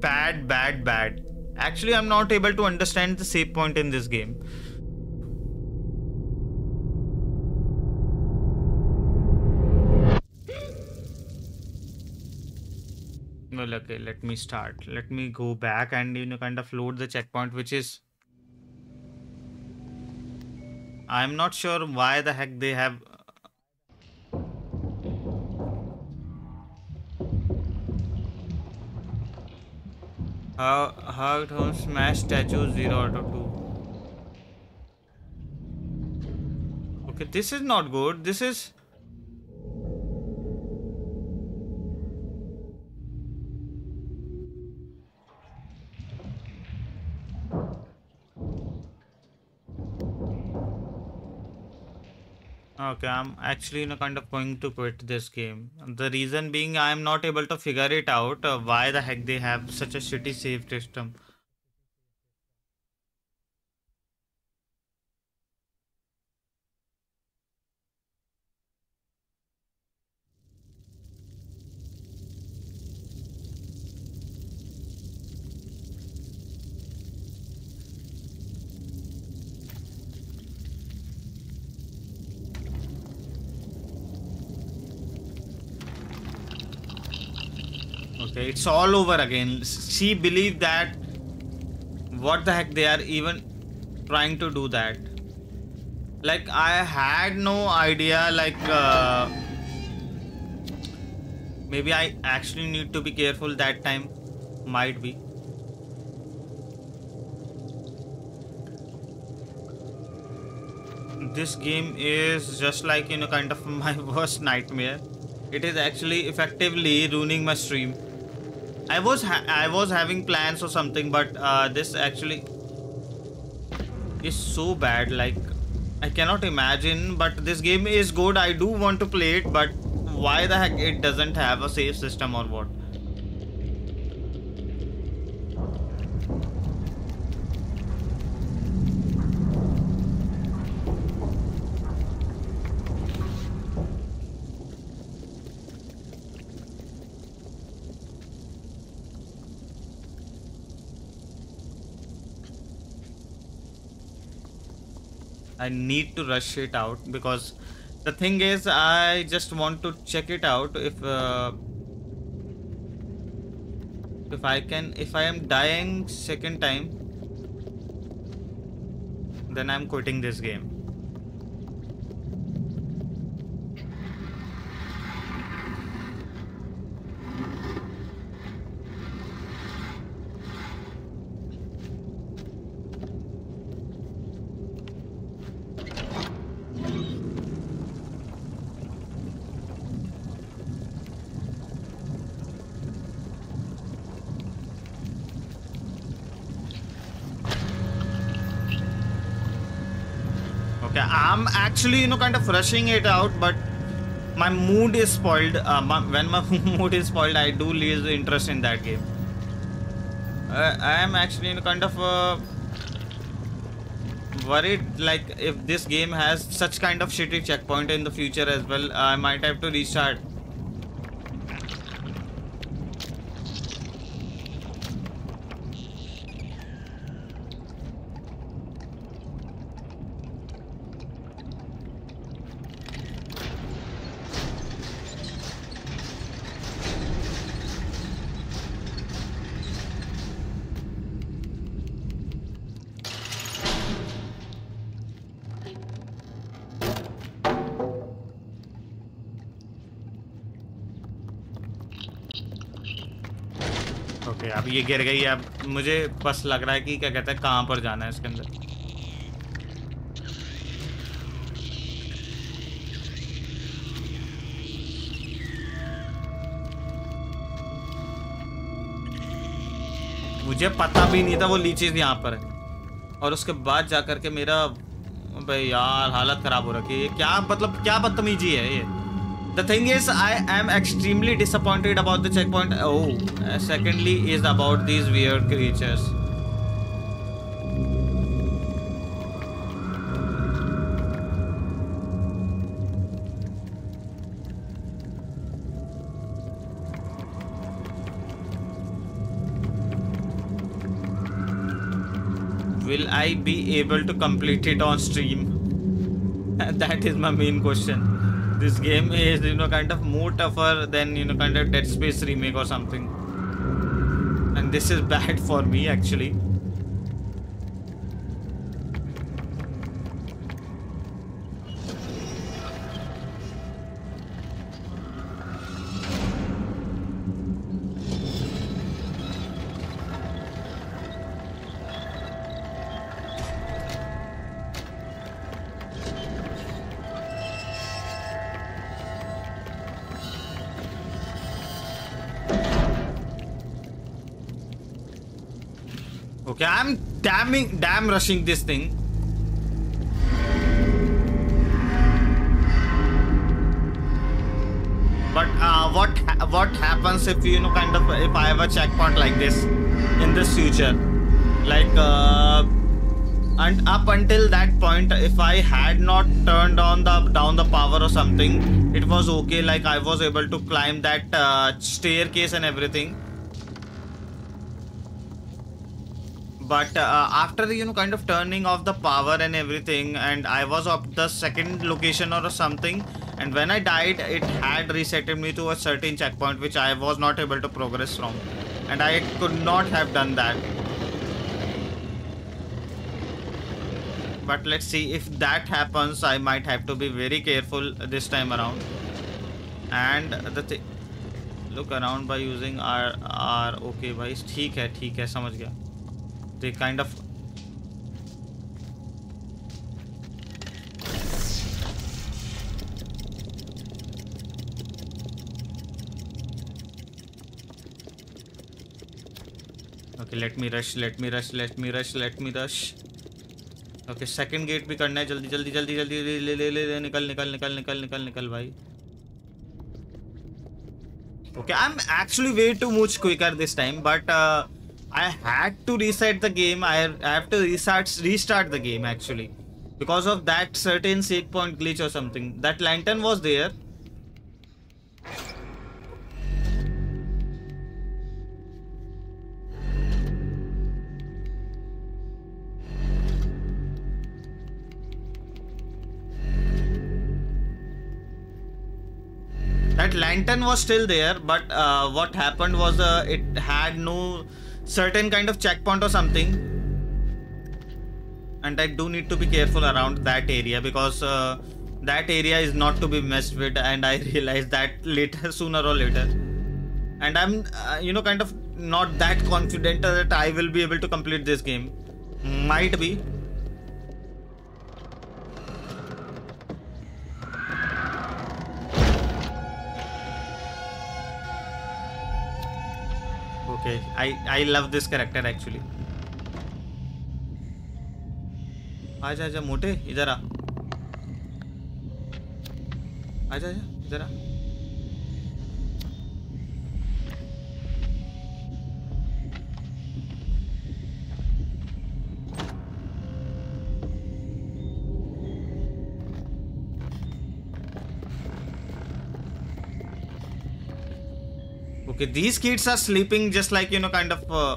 bad, bad, bad. Actually, I'm not able to understand the save point in this game. Well, okay, let me start. Let me go back and you know kind of load the checkpoint, which is I'm not sure why the heck they have How how to smash statue zero out of two. Okay, this is not good. This is Okay, I'm actually you know, kind of going to quit this game. The reason being I'm not able to figure it out uh, why the heck they have such a shitty save system. It's all over again. She believed that. What the heck? They are even trying to do that. Like, I had no idea, like, uh, maybe I actually need to be careful that time. Might be. this game is just like you know kind of my worst nightmare it is actually effectively ruining my stream i was i was having plans or something but uh, this actually is so bad like i cannot imagine but this game is good. I do want to play it but why the heck it doesn't have a save system or what need to rush it out because the thing is I just want to check it out if uh, if I can if I am dying second time then I'm quitting this game actually, you know, kind of rushing it out, but my mood is spoiled. Uh, my, when my mood is spoiled, I do lose interest in that game. Uh, I am actually, know, kind of uh, worried. Like, if this game has such kind of shitty checkpoint in the future as well, I might have to restart. ये गिर गई। अब मुझे बस लग रहा है कि क्या कहते हैं, कहाँ पर जाना है इसके अंदर? मुझे पता भी नहीं था वो लीचीज यहाँ पर है। और उसके बाद जाकर के मेरा भाई यार, हालत खराब हो रखी है। क्या मतलब क्या बदतमीजी है ये? The thing is, I am extremely disappointed about the checkpoint. Oh, uh, secondly is about these weird creatures. Will I be able to complete it on stream? that is my main question this game is you know kind of more tougher than you know kind of Dead Space remake or something. And this is bad for me actually. Damn rushing this thing. But uh, what ha what happens if you know kind of if I have a checkpoint like this in the future, like uh, and up until that point, if I had not turned on the down the power or something, it was okay. Like I was able to climb that uh, staircase and everything but uh, after you know kind of turning off the power and everything and i was up the second location or something and when i died it had resetted me to a certain checkpoint which i was not able to progress from. And i could not have done that. But let's see if that happens i might have to be very careful this time around. And the thing look around by using r r okay bhai theek hai theek hai samajh gaya. the kind of okay, let me rush, let me rush, let me rush, let me rush. Okay second gate भी करना है, जल्दी जल्दी जल्दी जल्दी ले ले ले निकल निकल निकल निकल निकल निकल भाई। Okay I am actually way too much quicker this time but i had to reset the game. I, I have to restart restart the game actually. Because of that certain save point glitch or something. That lantern was there. That lantern was still there but uh, what happened was uh, it had no certain kind of checkpoint or something. And i do need to be careful around that area because uh, that area is not to be messed with and i realize that later sooner or later. And i'm uh, you know kind of not that confident that i will be able to complete this game. Might be okay i i love this character actually आजा आजा मोटे इधर आ आजा आजा इधर आ Okay, these kids are sleeping just like, you know, kind of... Uh...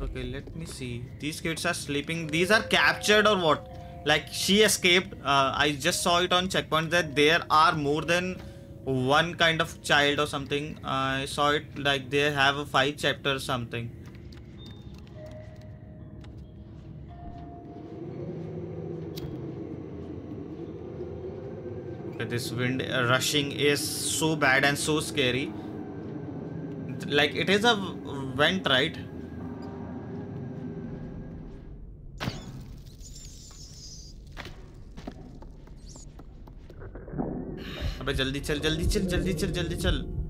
Okay, let me see. These kids are sleeping. These are captured or what? Like, she escaped. Uh, I just saw it on checkpoint that there are more than one kind of child or something. I saw it like they have a five chapter something. this wind rushing is so bad and so scary like it is a vent right अबे जल्दी चल जल्दी चल जल्दी चल जल्दी चल okay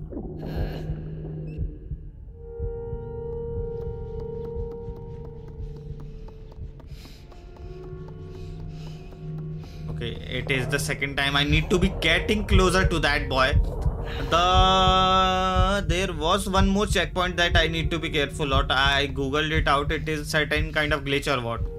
It is the second time. I need to be getting closer to that boy. The there was one more checkpoint that i need to be careful of. I googled it out. It is certain kind of glitch or what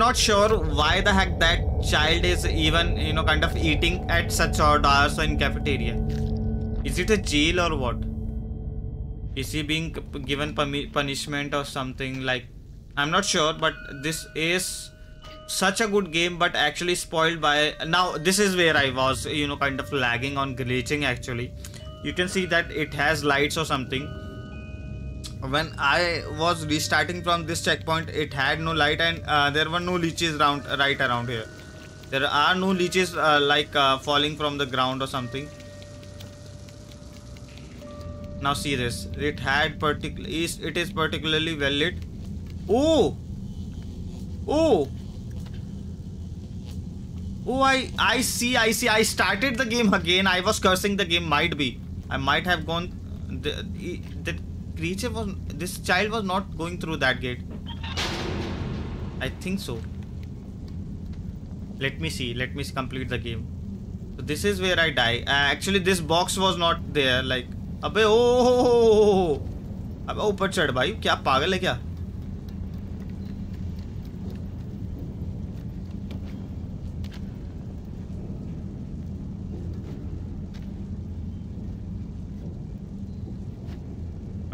not sure why the heck that child is even, you know, kind of eating at such odd hours in cafeteria. Is it a jail or what? Is he being given punishment or something like... I'm not sure, but this is such a good game, but actually spoiled by... Now, this is where I was, you know, kind of lagging on glitching actually. You can see that it has lights or something when I was restarting from this checkpoint, it had no light and uh, there were no leeches around right around here. There are no leeches uh, like uh, falling from the ground or something. Now see this. It had particular. It is particularly well lit. Oh, oh, oh! I I see. I see. I started the game again. I was cursing the game. Might be. I might have gone. Creature was this child was not going through that gate I think so let me see let me complete the game so this is where I die uh, actually this box was not there like अबे ओ अबे ऊपर चढ़ भाई क्या पागल है क्या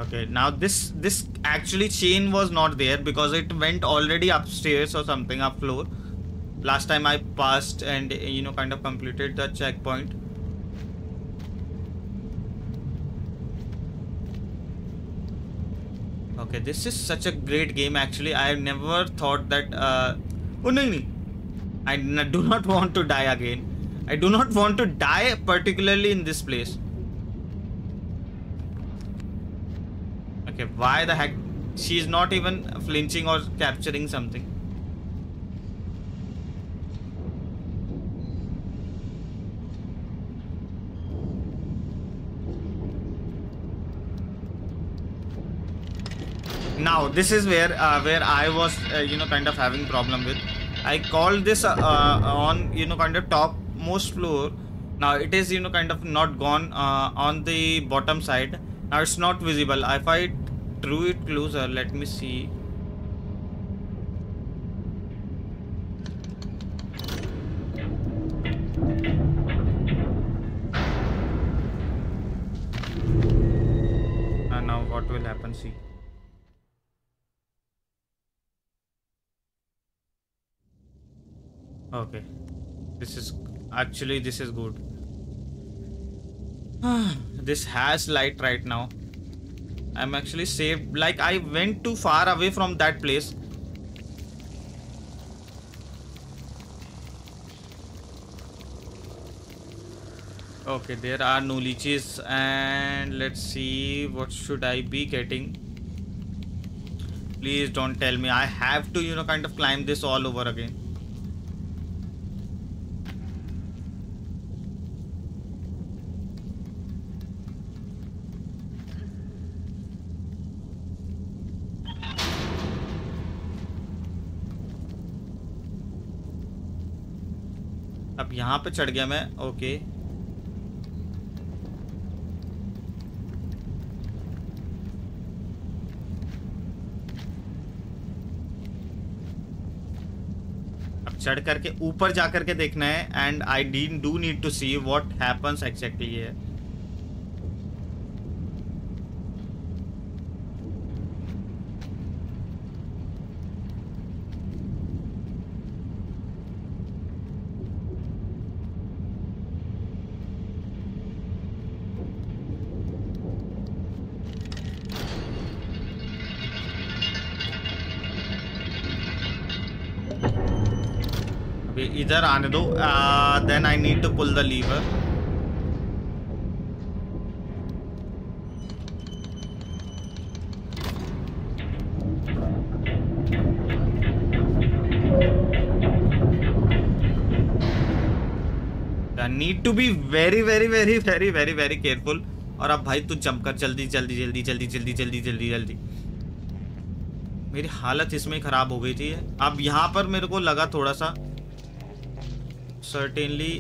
Okay, now this this actually chain was not there because it went already upstairs or something up floor. Last time I passed and you know kind of completed the checkpoint. Okay, this is such a great game actually. I never thought that uh oh no, no. I do not want to die again. I do not want to die particularly in this place. Okay, why the heck? She's not even flinching or capturing something. Now this is where uh, where I was uh, you know kind of having problem with. I called this uh, uh, on you know kind of top most floor. Now it is you know kind of not gone uh, on the bottom side. Now it's not visible. If I drew it closer, let me see. And now what will happen? See. Okay. This is actually this is good. this has light right now. I'm actually safe. Like I went too far away from that place. Okay, there are no leeches and let's see what should I be getting. Please don't tell me I have to, you know, kind of climb this all over again. यहाँ पे चढ़ गया मैं, okay. अब चढ़ करके ऊपर जा करके देखना है and I'd do need to see what happens exactly है इधर आने दो। Then I need to pull the lever need to be very very very very very very careful और अब भाई तू जंप कर, जल्दी जल्दी जल्दी जल्दी जल्दी जल्दी जल्दी जल्दी। मेरी हालत इसमें खराब हो गई थी। अब यहाँ पर मेरे को लगा थोड़ा सा सर्टेनली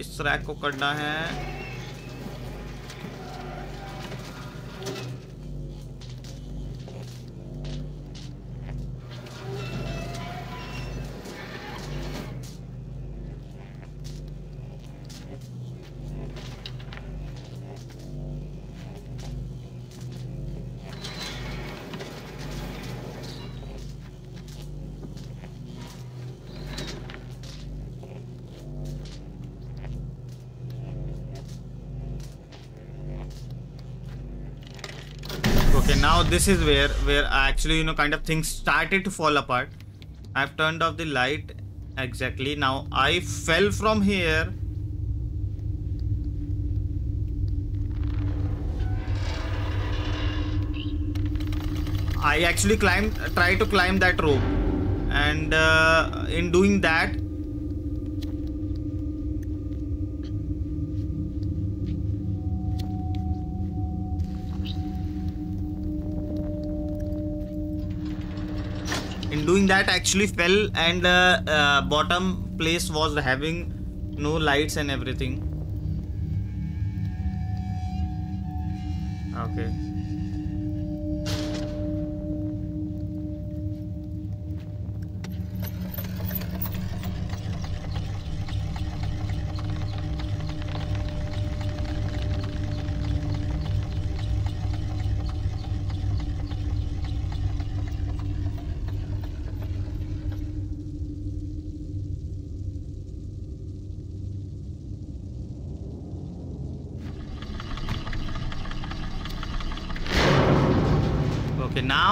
इस ट्रैक को करना है। This is where where actually you know kind of things started to fall apart. I've turned off the light exactly. Now i fell from here. I actually climbed try to climb that rope. And uh, in doing that that actually fell and uh, uh, bottom place was having no lights and everything. Okay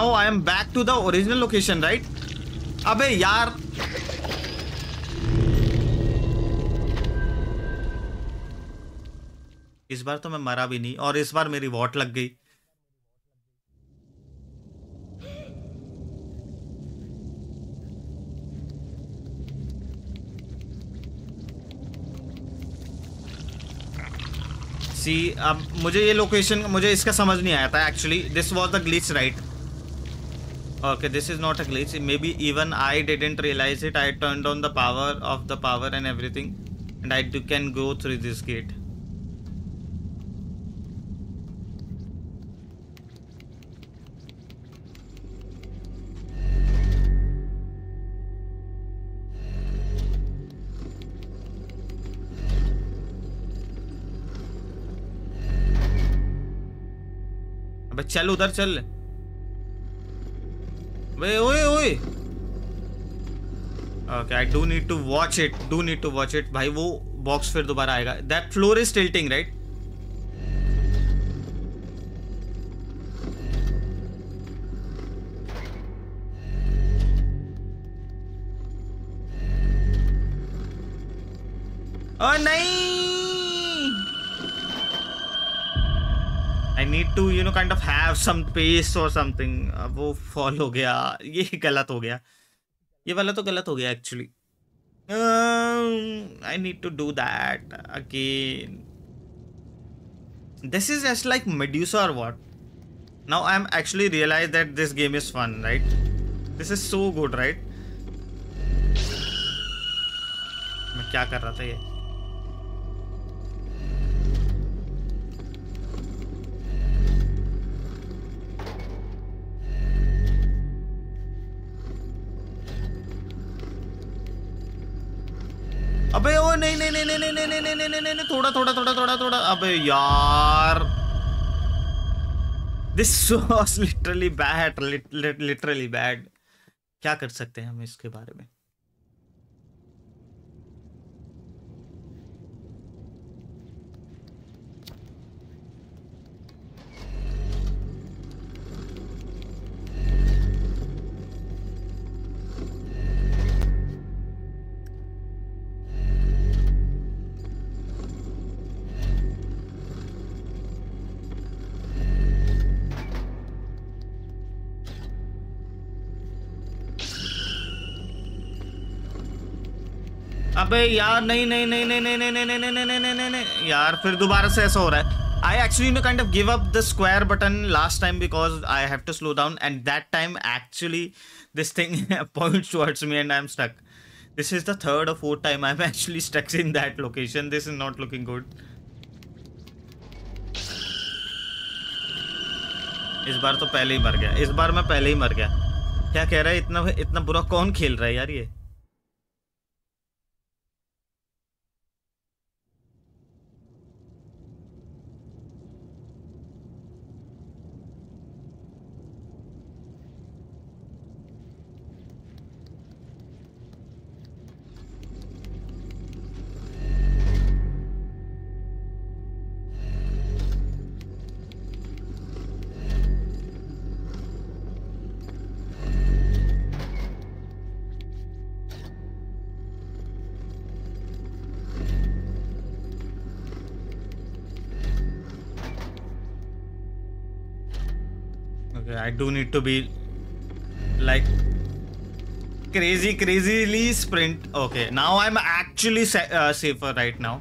Now I am back to the original location, right? अबे यार। इस बार तो मैं मरा भी नहीं और इस बार मेरी वॉट लग गई। सी अब मुझे ये लोकेशन मुझे इसका समझ नहीं आया था actually this was the glitch right okay this is not a glitch maybe even i didn't realize it i turned on the power of the power and everything and i do, can go through this gate चल उधर चल Wait, wait, wait. Okay, I do need to watch it. Do need to watch it. भाई वो box फिर दोबारा आएगा. That floor is tilting, right? Oh नहीं need to you know kind of have some pace or something वो fall हो गया। ये गलत हो गया। ये वाला तो गलत हो गया actually I need to do that again this is as like Medusa or what now I am actually realize that this game is fun right this is so good right मैं क्या कर रहा था ये? अबे ओ, नहीं नहीं नहीं नहीं नहीं नहीं नहीं नहीं नहीं नहीं थोड़ा थोड़ा थोड़ा थोड़ा थोड़ा। अबे यार। This was literally bad literally bad क्या कर सकते हैं हम इसके बारे में? अबे यार नहीं नहीं नहीं नहीं नहीं नहीं नहीं नहीं नहीं नहीं नहीं यार फिर दोबारा से ऐसा हो रहा है I actually am kind of give up the square button last time because I have to slow down and that time actually this thing point towards me and I am stuck this is the third or fourth time I am actually stuck in that location this is not looking good इस बार तो पहले ही मर गया इस बार मैं पहले ही मर गया क्या कह रहा है इतना इतना बुरा कौन खेल रहा है यार ये do need to be like crazy, crazily sprint. Okay, now I'm actually uh, safer right now.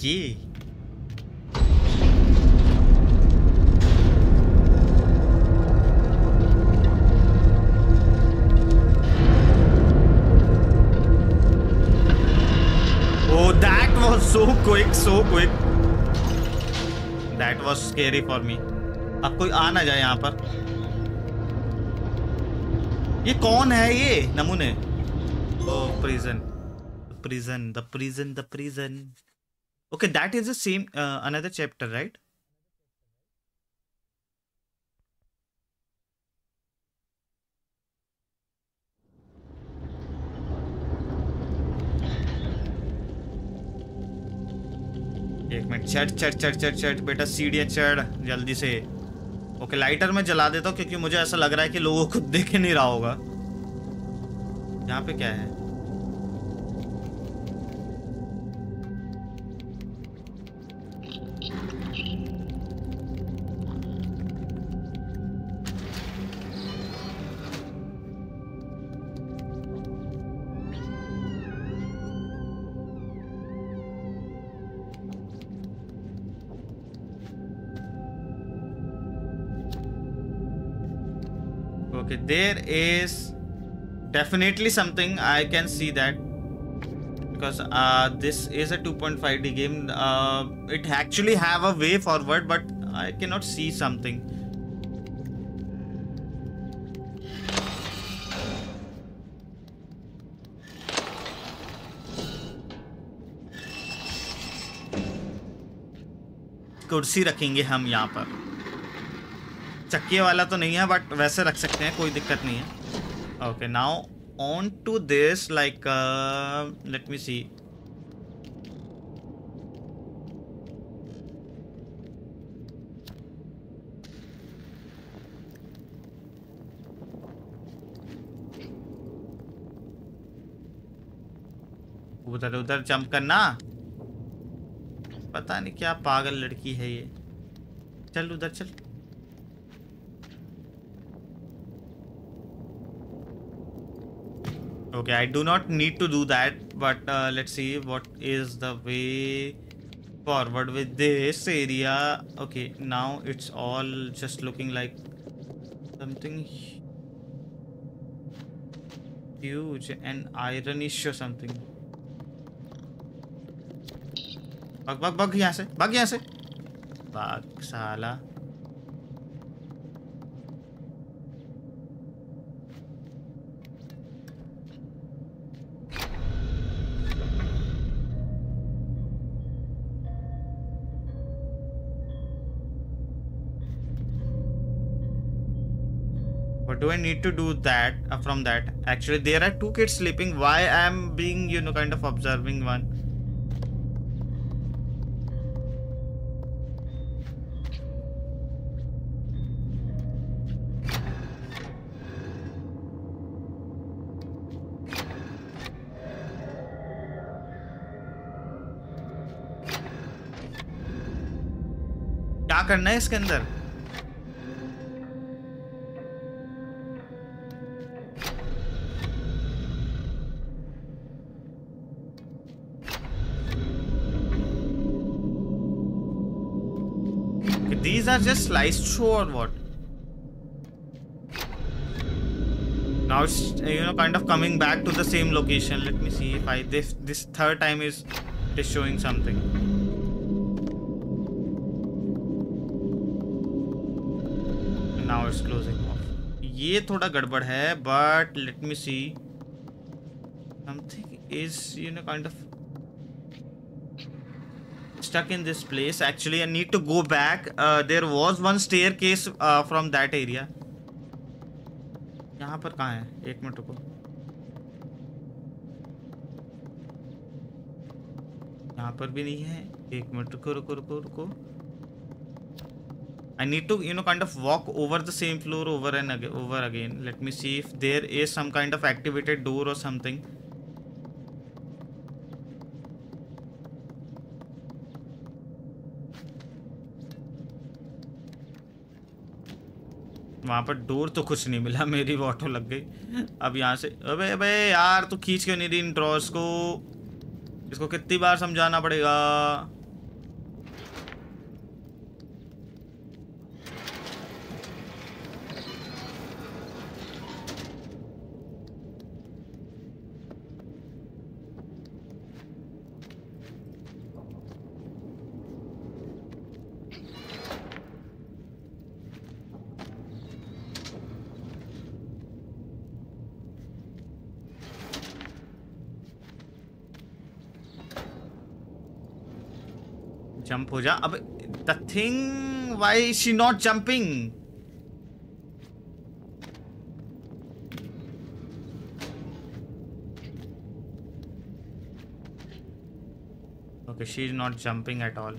Yay. Oh, that was so quick, so quick. That was scary for me. अब कोई आ ना जाए यहाँ पर। ये कौन है ये नमूने? ओ prison prison the prison the prison okay that is the same another chapter right एक मिनट, चढ़ चढ़ चढ़ चढ़ चढ़, बेटा, सीढ़ियाँ चढ़, जल्दी से। ओके लाइटर में जला देता हूँ क्योंकि मुझे ऐसा लग रहा है कि लोगों को देख ही नहीं रहा होगा। यहाँ पे क्या है? there is definitely something i can see that because uh, this is a 2.5d game uh, it actually have a way forward but i cannot see something कुर्सी रखेंगे हम यहाँ पर चक्के वाला तो नहीं है बट वैसे रख सकते हैं, कोई दिक्कत नहीं है। Okay now on to this like let me see उधर उधर जंप करना। पता नहीं क्या पागल लड़की है ये। चल उधर, चल। okay i do not need to do that but uh, let's see what is the way forward with this area okay now it's all just looking like something huge and ironish or something bug bug bug यहाँ से bug यहाँ से bug साला do i need to do that uh, from that actually there are two kids sleeping why i am being you know kind of observing one करना है इसके अंदर These are just sliced through or what? Now it's you know kind of coming back to the same location. Let me see if I this this third time is is showing something. Now it's closing off. ये थोड़ा गड़बड़ है but let me see something is you know kind of stuck in this place actually i need to go back uh, there was one staircase uh, from that area यहाँ पर कहाँ है एक minute रुको यहाँ पर भी नहीं है एक मिनट रुको रुको रुको रुको I need to you know kind of walk over the same floor over and again over again let me see if there is some kind of activated door or something वहाँ पर door तो कुछ नहीं मिला, मेरी auto लग गई। अब यहाँ से, अबे अबे, यार तू खींच क्यों नहीं रही इन ड्रॉस को? इसको कितनी बार समझाना पड़ेगा? जंप हो जा। अब the thing why she not jumping okay she is not jumping at all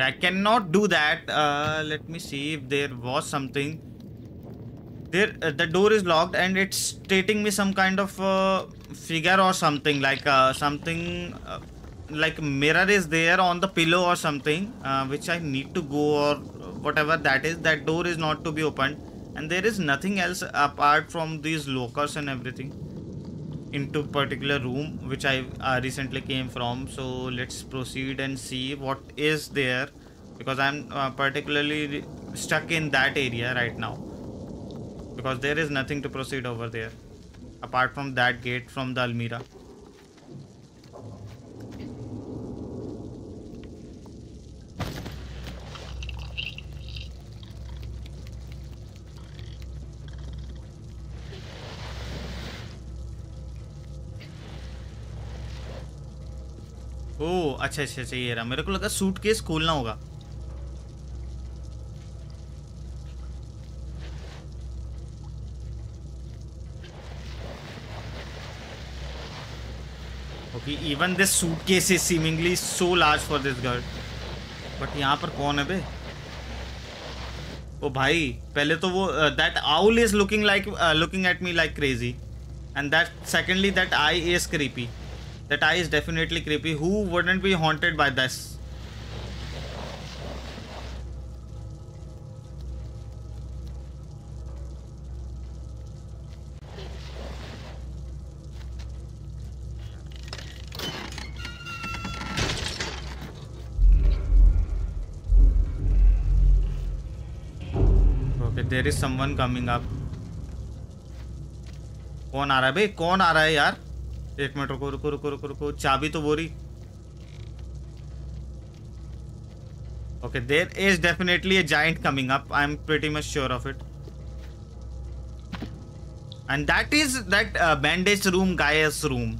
Okay, I cannot do that. Uh, let me see if there was something. There, uh, the door is locked and it's stating me some kind of uh, figure or something like uh, something uh, like mirror is there on the pillow or something uh, which I need to go or whatever that is. That door is not to be opened and there is nothing else apart from these lockers and everything into particular room which I uh, recently came from. So let's proceed and see what is there because I'm uh, particularly stuck in that area right now. Because there is nothing to proceed over there apart from that gate from the Almira ओ अच्छा अच्छा अच्छा ये रहा। मेरे को लगा suitcase खोलना होगा। Okay even this suitcase is seemingly so large for this girl but यहाँ पर कौन है बे? ओ भाई, पहले तो वो that owl is looking like looking at me like crazy and that secondly that eye is creepy That eye is definitely creepy. Who wouldn't be haunted by this? Okay, there is someone coming up. कौन आ रहा है भाई कौन आ रहा है यार एक minute रुको रुको रुको रुको रुको। चाबी तो बोरी। Okay there is definitely a giant coming up I am pretty much sure of it and that is that bandage room guys room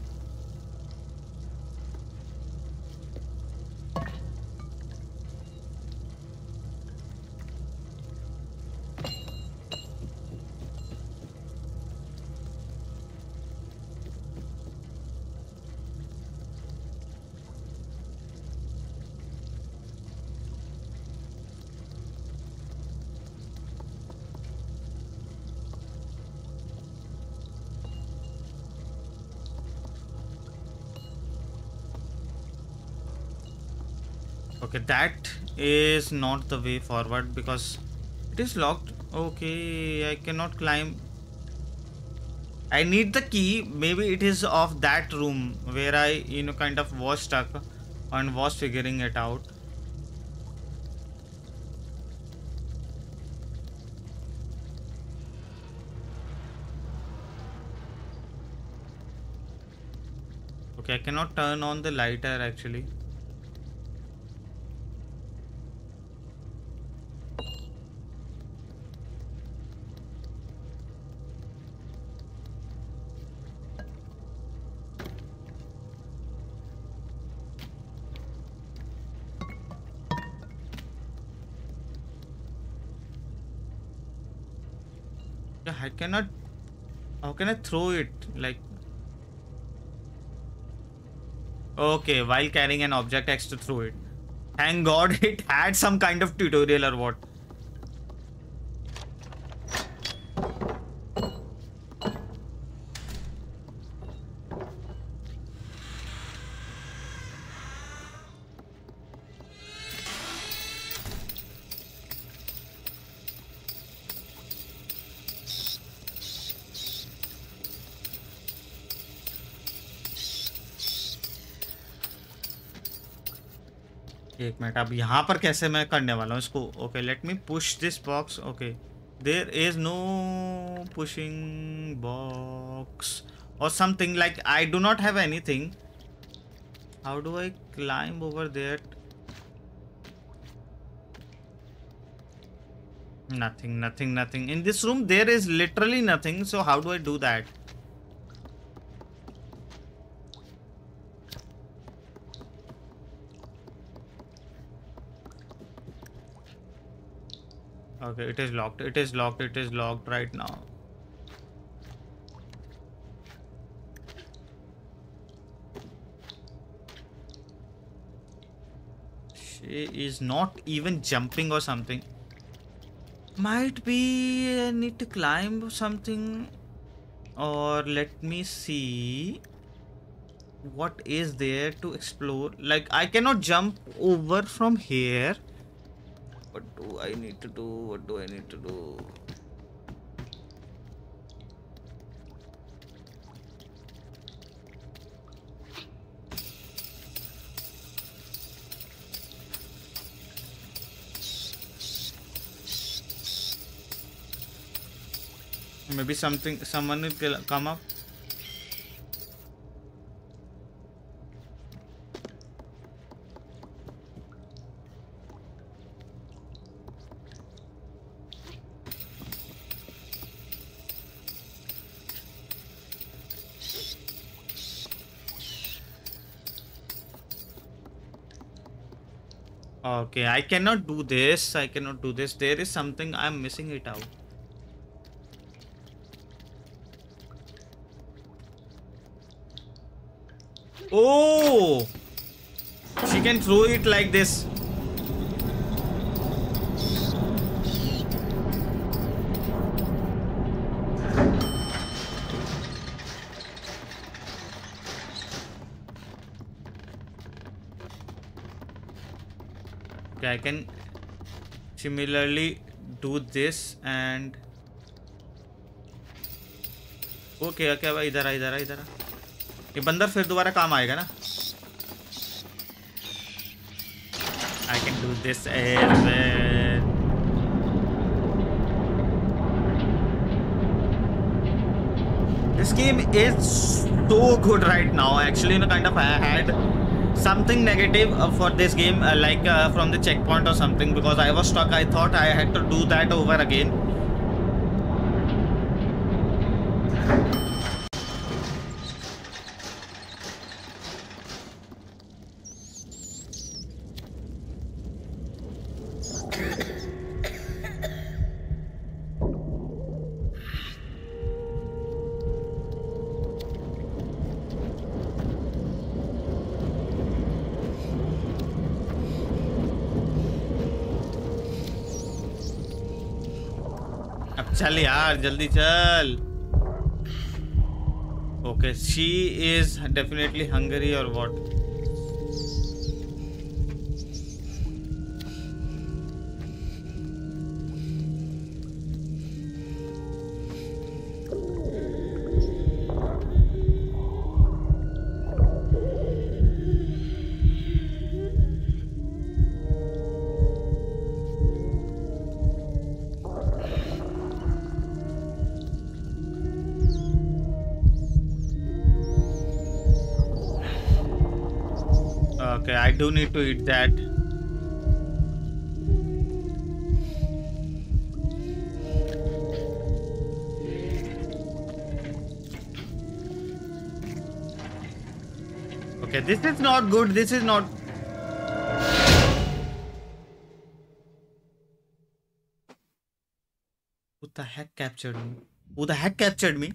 okay that is not the way forward because it is locked. Okay i cannot climb. I need the key. Maybe it is of that room where i you know kind of was stuck and was figuring it out. Okay i cannot turn on the lighter actually I throw it? Like. Okay, while carrying an object X to throw it. Thank God it had some kind of tutorial or what. Minute अब यहाँ पर कैसे मैं करने वाला हूँ इसको? Okay let me push this box okay there is no pushing box or something like I do not have anything how do I climb over that nothing nothing nothing. In this room there is literally nothing, so how do i do that? Okay, it is locked. It is locked. It is locked right now. She is not even jumping or something. Might be I need to climb something or let me see what is there to explore like I cannot jump over from here what do I need to do? What do I need to do? Maybe something someone will come up Okay, I cannot do this. I cannot do this. There is something I'm missing it out. Oh! She can throw it like this. I can similarly do this and okay okay, okay, इधर आ इधर आ इधर आ। ये बंदर फिर दोबारा काम आएगा ना? I can do this this game is so good right now actually in kind of I had something negative uh, for this game, uh, like uh, from the checkpoint or something, because I was stuck. I thought I had to do that over again. चल यार जल्दी चल। Okay she is definitely hungry or what Okay, I do need to eat that. Okay, this is not good. This is not. Who the heck captured me? Who the heck captured me?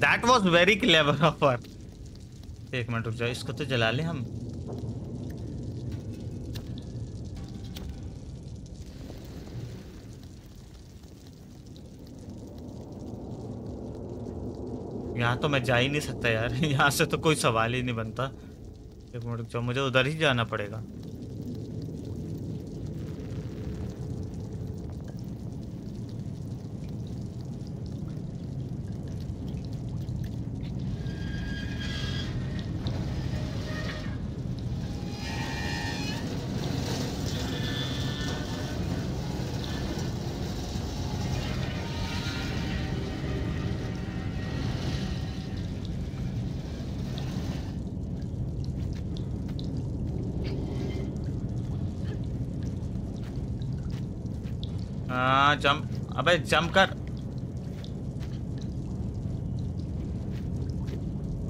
That was very clever of एक minute रुक जाओ, इसको तो जला ले हम। यहाँ तो मैं जा ही नहीं सकता यार, यहाँ से तो कोई सवाल ही नहीं बनता। एक मिनट रुक जाओ, मुझे उधर ही जाना पड़ेगा हाँ जंप अबे जंप कर।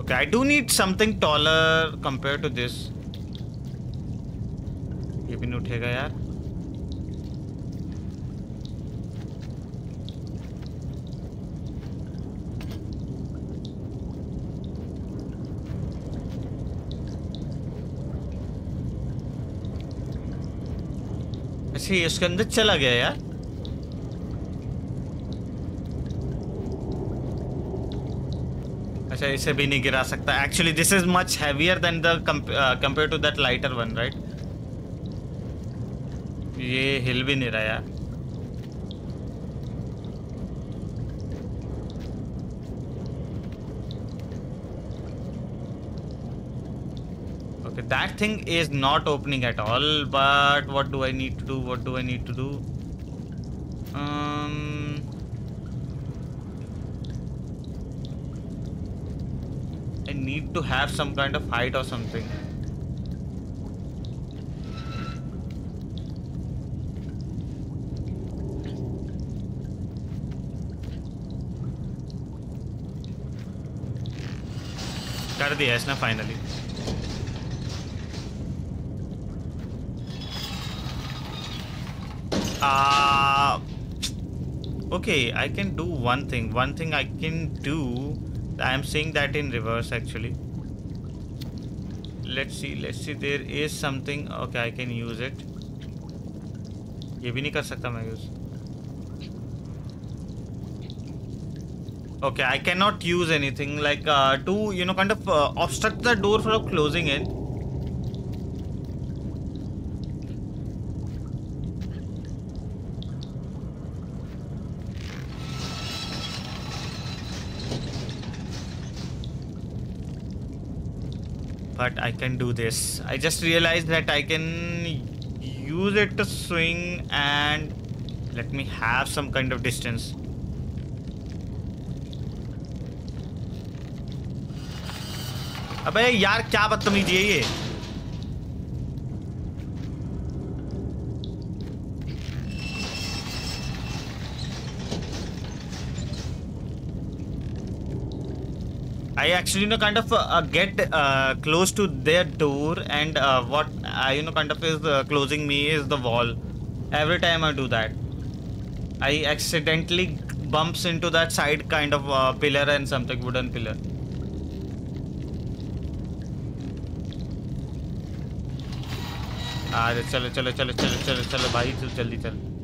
Okay I do need something taller compare to this ये भी नहीं उठेगा यार। अच्छा, ठीक उसके अंदर चला गया यार। अच्छा इसे भी नहीं गिरा सकता। Actually this is much heavier than the compare to that lighter one right ये हिल भी नहीं रहा okay that thing is not opening at all but what do I need to do what do I need to do need to have some kind of height or something. कर दिया इसने finally Uh, okay, I can do one thing. One thing I can do. I am saying that in reverse actually. Let's see. Let's see. There is something. Okay, I can use it. ये भी नहीं कर सकता मैं use Okay, I cannot use anything like uh, to you know kind of uh, obstruct the door from closing it. I can do this. I just realized that I can use it to swing and let me have some kind of distance. अबे यार क्या बदतमीजी है ये I actually you know kind of uh, get uh, close to their door and uh, what I you know kind of is uh, closing me is the wall. Every time I do that, I accidentally bumps into that side kind of uh, pillar and something wooden pillar. अरे चलो चलो चलो चलो चलो चलो भाई तू जल्दी चल, चल, चल, चल, चल, चल, चल, चल, चल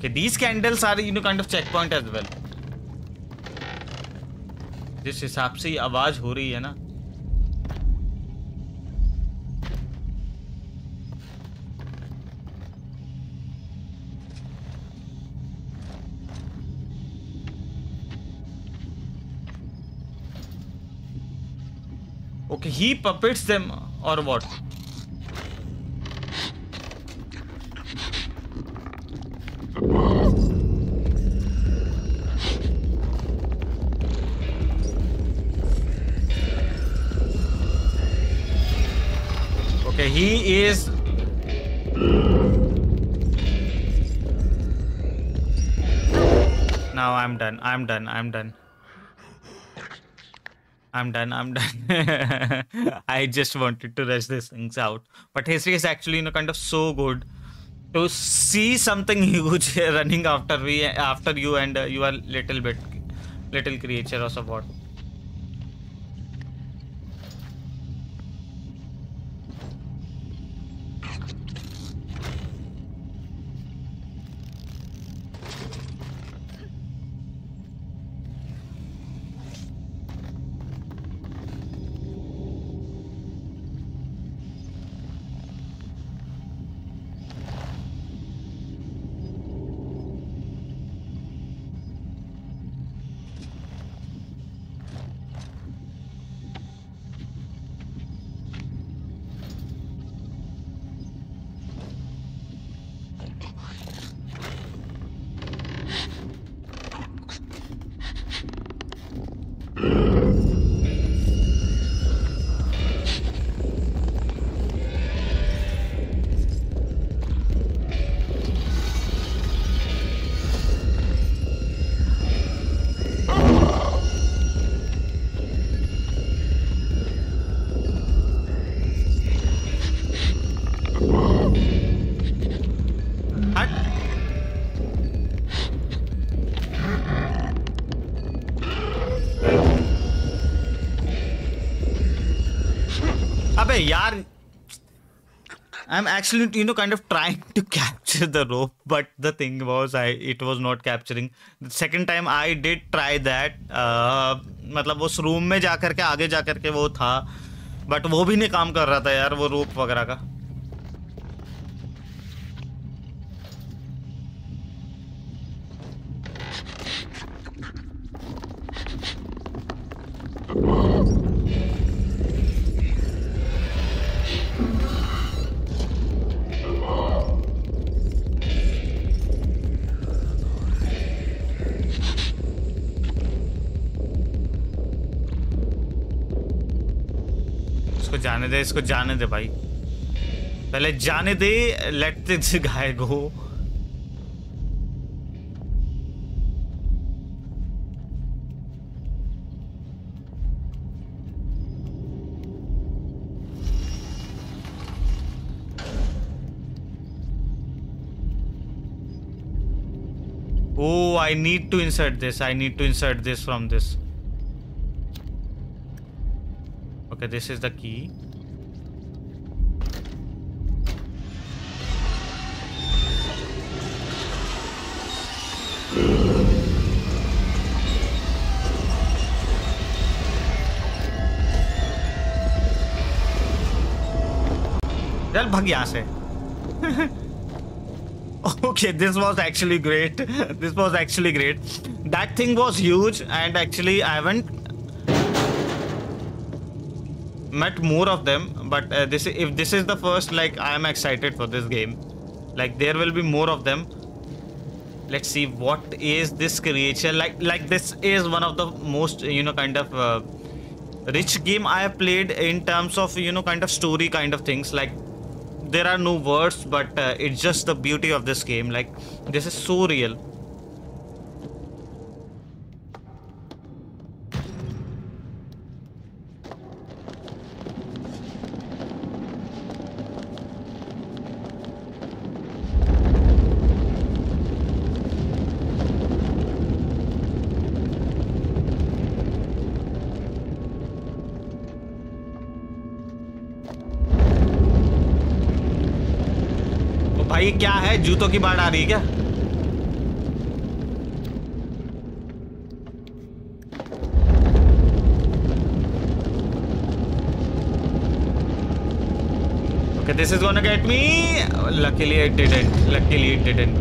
Okay, these candles are you know kind of checkpoint as well. जिस हिसाब से आवाज़ हो रही है ना Okay, he puppets them or what? I'm done. I'm done. I'm done. I'm done. I just wanted to rush these things out. But history is actually, you know, kind of so good to see something huge running after we, after you, and uh, you are little bit, little creature or support. अबे I'm actually, you know, kind of trying to capture the rope, but the thing was, I it was not capturing. The second time I did try that, uh, मतलब उस room में जा करके आगे जा करके वो था बट वो भी नहीं काम कर रहा था यार वो रोप वगैरह का दे इसको जाने दे भाई पहले जाने दे let this guy go Oh, I need to insert this. I need to insert this from this. Okay, this is the key. चल भाग यहाँ से okay this was actually great this was actually great that thing was huge and actually i haven't met more of them but uh, this if this is the first like i am excited for this game like there will be more of them let's see what is this creature like like this is one of the most you know kind of uh, rich game i have played in terms of you know kind of story kind of things. Like there are no words but uh, it's just the beauty of this game. Like this is so real भाई क्या है जूतों की बाढ़ आ रही है क्या Okay, this is gonna get me. Luckily it didn't. Luckily it didn't.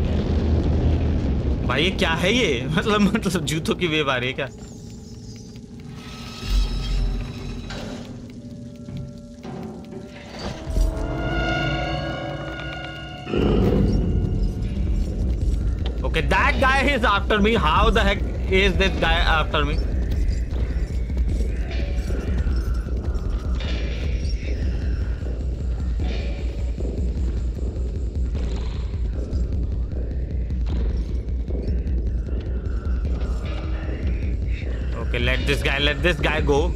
भाई ये क्या है ये मतलब मतलब जूतों की वेव आ रही है क्या after me. How the heck is this guy after me? Okay, let this guy, let this guy go.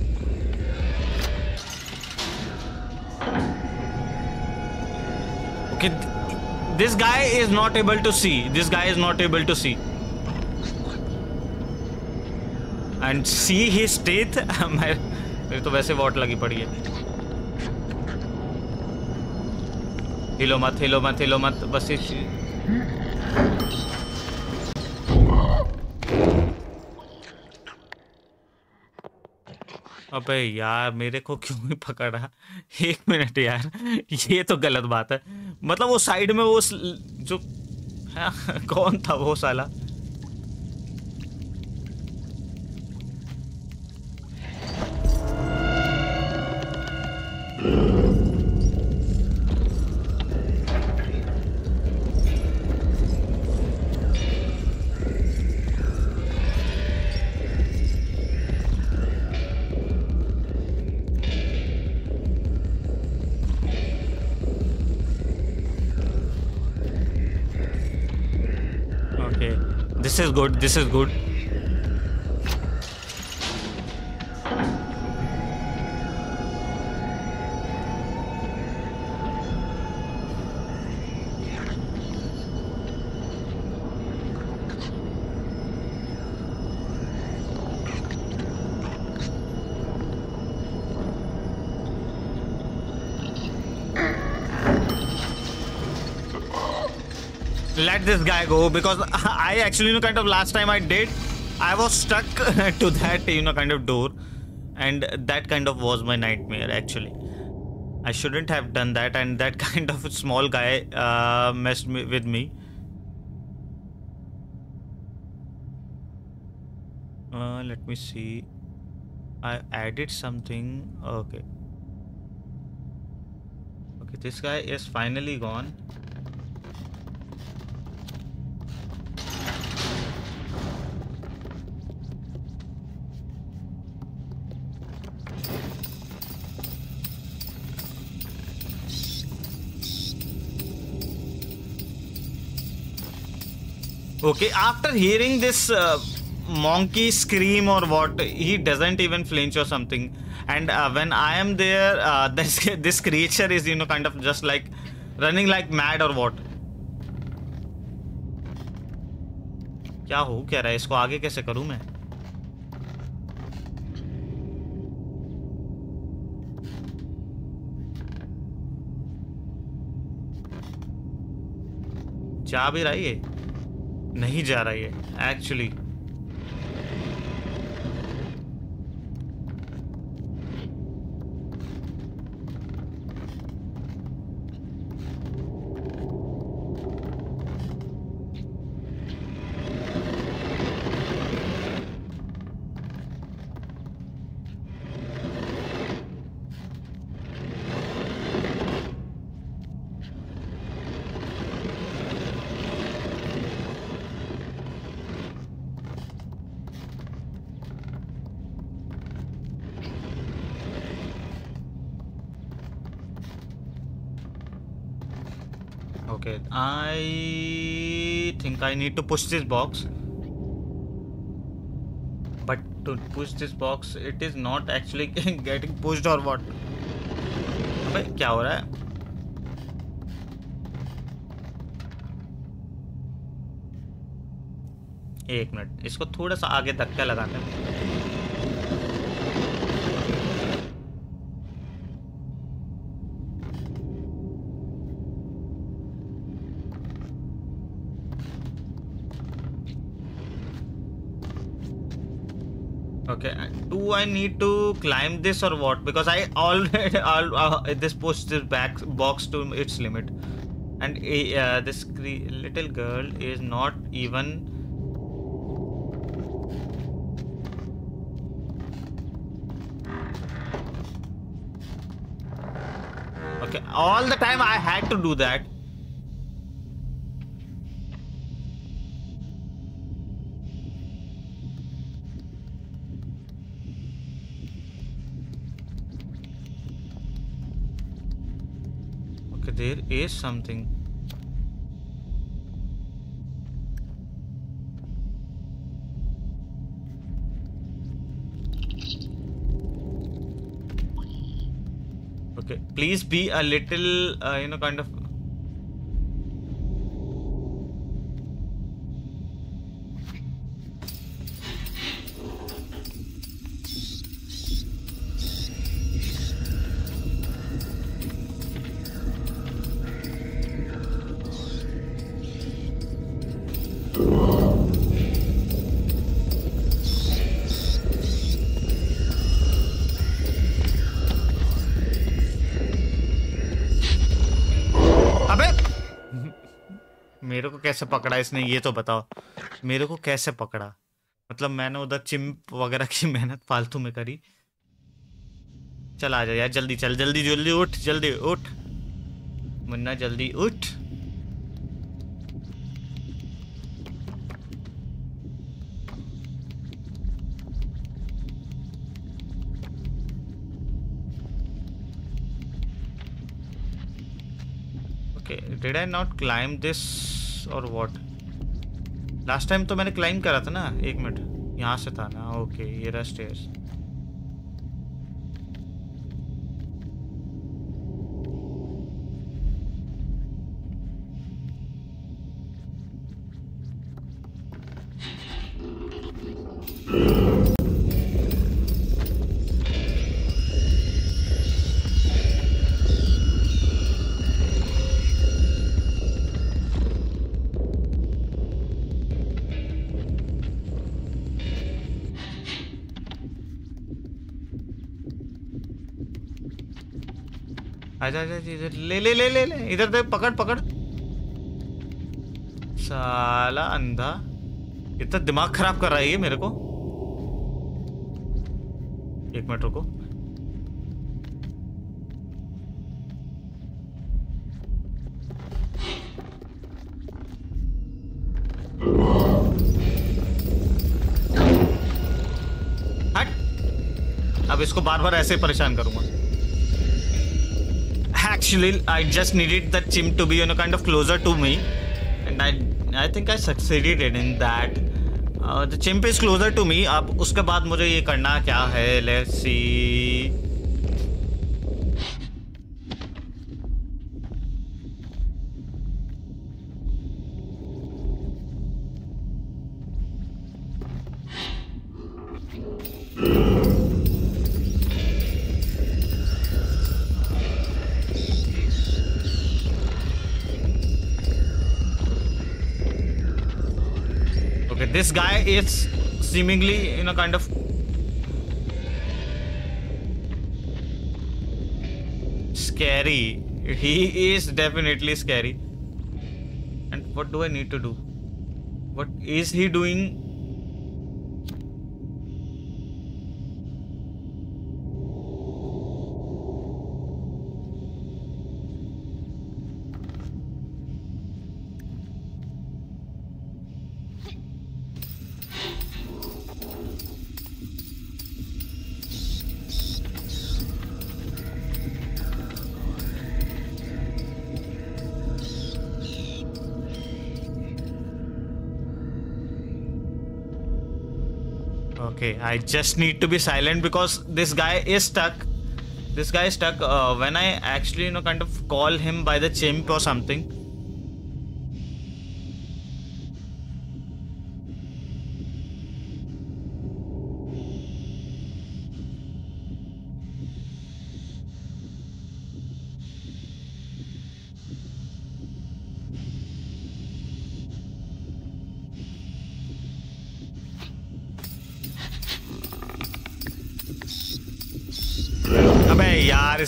Okay, this guy is not able to see. This guy is not able to see. And see his teeth. मैं तो वैसे what लगी पड़ी है। हिलो मत हिलो मत हिलो मत बस इस अबे यार मेरे को क्यों नहीं पकड़ा? एक मिनट यार ये तो गलत बात है। मतलब वो साइड में वो जो हाँ, कौन था वो साला? is good, this is good. Let this guy go because I actually you know kind of last time I did I was stuck to that you know kind of door and that kind of was my nightmare actually. I shouldn't have done that and that kind of small guy uh, messed me, with me. Uh, let me see. I added something. Okay. Okay, this guy is finally gone. Okay after hearing this monkey scream or what he doesn't even flinch or something and when I am there this creature is you know kind of just like running like mad or what क्या हो क्या रहा है? इसको आगे कैसे करूँ मैं? जा भी रही है नहीं जा रहा है actually Okay, I I need to push this box. But to push this box, it is not actually getting pushed or what? अबे क्या हो रहा है एक मिनट इसको थोड़ा सा आगे धक्का लगाते हैं do I need to climb this or what? Because I already all uh, this pushed this back box to its limit, and uh, this little girl is not even. Okay, all the time I had to do that. There is something. Okay, please be a little, uh, you know, kind of. कैसे पकड़ा इसने, ये तो बताओ। मेरे को कैसे पकड़ा? मतलब मैंने उधर चिंप वगैरह की मेहनत फालतू में करी। चल आ जा यार, जल्दी चल, जल्दी जल्दी उठ जल्दी उठ। मुन्ना, जल्दी उठ। Okay did I not climb or what last time तो मैंने क्लाइम करा था ना, एक मिनट। यहाँ से था ना ओके ये रहा स्टेयर्स आजा आजा इधर ले ले ले ले ले, इधर दे पकड़ पकड़। साला अंधा। इतना दिमाग खराब कर रहा है ये मेरे को। एक मिनट रुको। हट। अब इसको बार बार ऐसे परेशान करूँगा। Actually i just needed that chimp to be you know kind of closer to me and i i think i succeeded in that uh, the chimp is closer to me अब उसके बाद मुझे ये करना क्या है let's see is seemingly in a kind of scary. He is definitely scary. And what do I need to do? What is he doing? Okay, I just need to be silent because this guy is stuck. This guy is stuck. Uh, when I actually, you know, kind of call him by the chimp or something.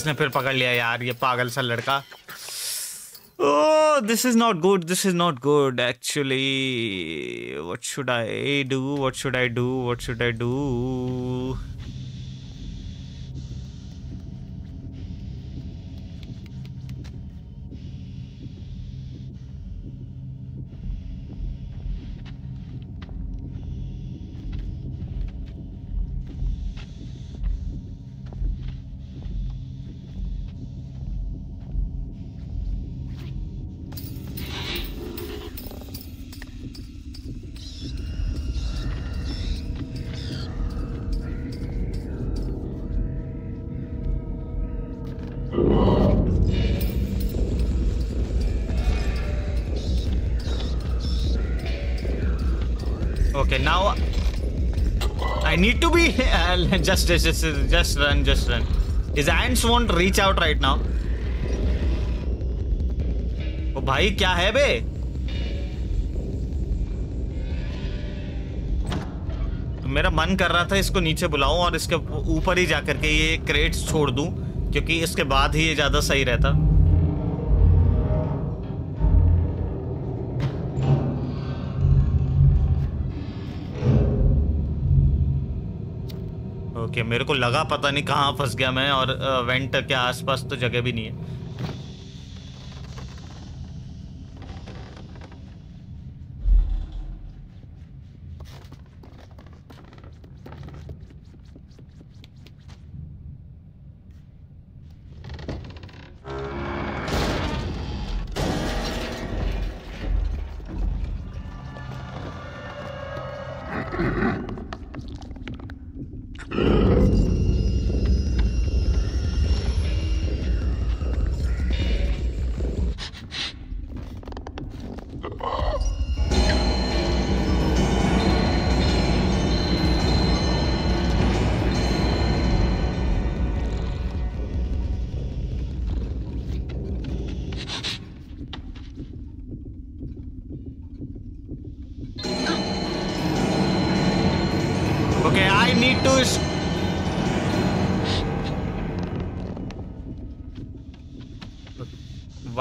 इसने फिर पकड़ लिया, यार, ये पागल सा लड़का। This is not good this is not good actually what should I do what should I do what should I do Okay, now I need to be just, just, just, just run, just run. His hands won't reach out right now. ओ भाई क्या है बे मेरा मन कर रहा था इसको नीचे बुलाऊं और इसके ऊपर ही जाकर के ये क्रेट्स छोड़ दूँ क्योंकि इसके बाद ही ये ज़्यादा सही रहता ओके, मेरे को लगा पता नहीं कहाँ फंस गया मैं और वेंट के आसपास तो जगह भी नहीं है।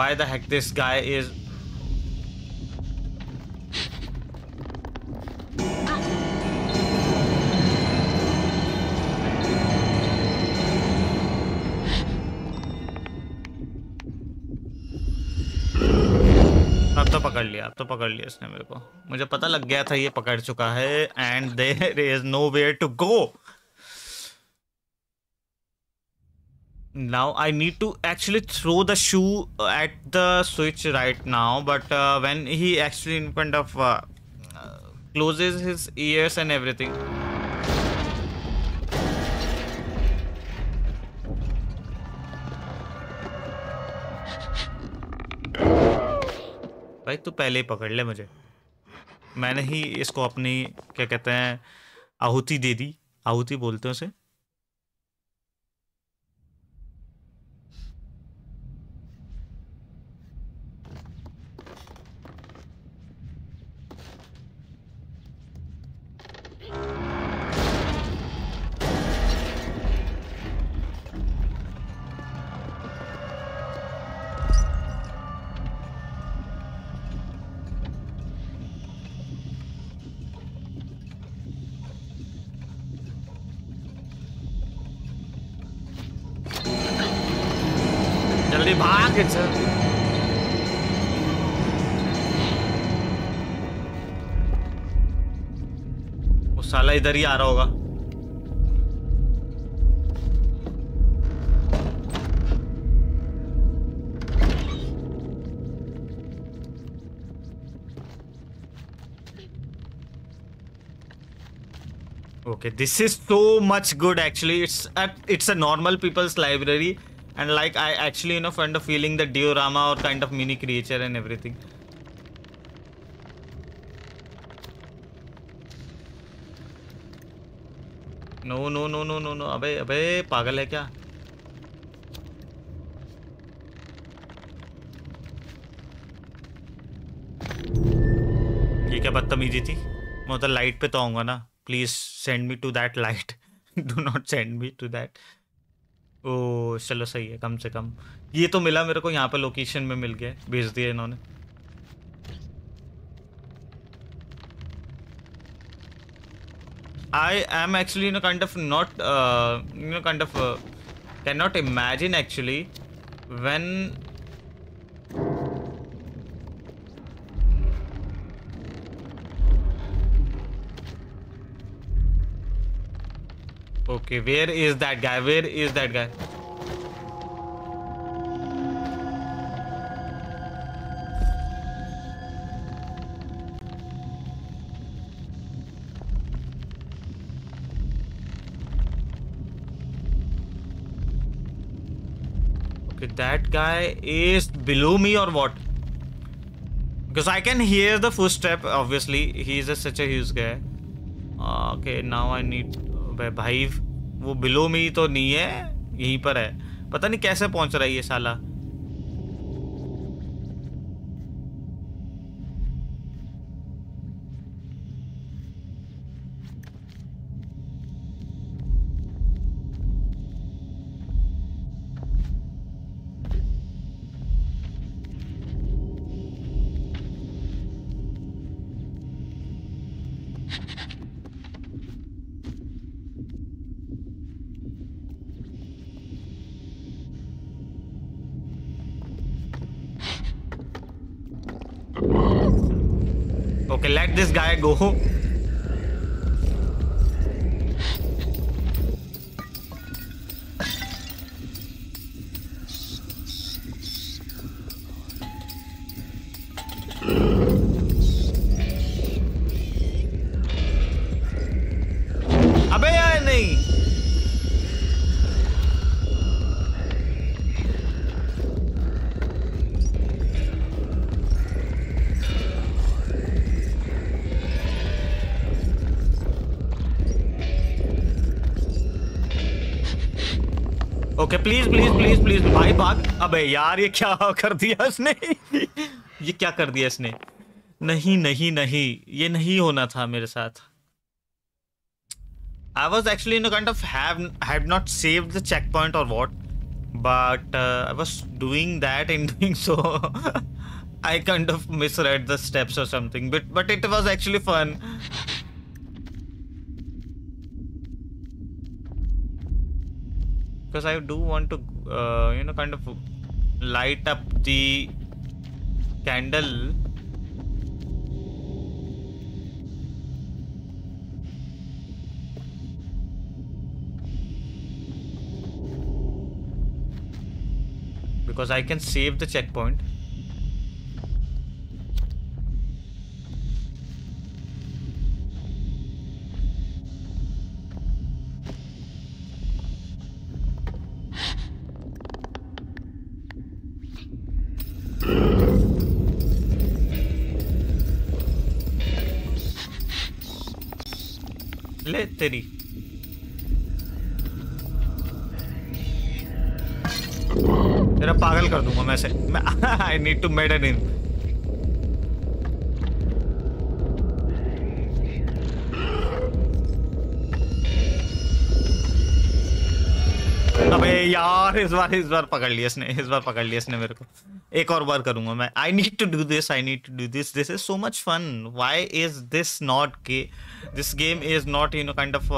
Why the heck this guy is तो पकड़ लिया तो पकड़ लिया इसने मेरे को। मुझे पता लग गया था ये पकड़ चुका है and there is nowhere to go now i need to actually throw the shoe at the switch right now but uh, when he actually in kind of uh, closes his ears and everything भाई तू पहले ही पकड़ ले मुझे मैंने ही इसको अपनी क्या कहते हैं आहुति दे दी आहुति बोलते हैं उसे जल्दी भाग इधर वो साला इधर ही आ रहा होगा okay this is so much good actually it's a, it's a normal people's library And like i actually you know find a feeling the diorama or kind of mini creature and everything no no no no no no अबे अबे पागल है क्या ये क्या बदतमीजी थी मैं उधर लाइट पे तो आऊँगा ना please send me to that light do not send me to that oh चलो सही है, कम से कम। ये तो मिला मेरे को, यहाँ पर लोकेशन में मिल गया, भेज दिया इन्होंने। I am actually in kind of not kind of can not imagine actually when Okay, where is that guy? Where is that guy? Okay, that guy is below me or what? Because I can hear the footstep, obviously. he a, such a huge guy. Ah, okay, now I need... Uh, भाई वो below में ही तो नहीं है, यहीं पर है। पता नहीं कैसे पहुँच रहा है ये साला। अबे यार ये क्या कर दिया इसने? ये क्या कर दिया इसने? नहीं नहीं नहीं ये नहीं होना था मेरे साथ। I was actually in kind of had not save the check point or what but I was doing that in doing so I kind of misread the steps or something but but it was actually fun Because I do want to, uh, you know, kind of light up the candle because I can save the checkpoint. तेरी। तेरा पागल कर दूँगा मैं से I need to made in यार इस बार इस बार पकड़ लिया इसने इस बार पकड़ लिया इसने मेरे को एक और बार करूँगा मैं I need to do this I need to do this this is so much fun why is this not के this game is not you know kind of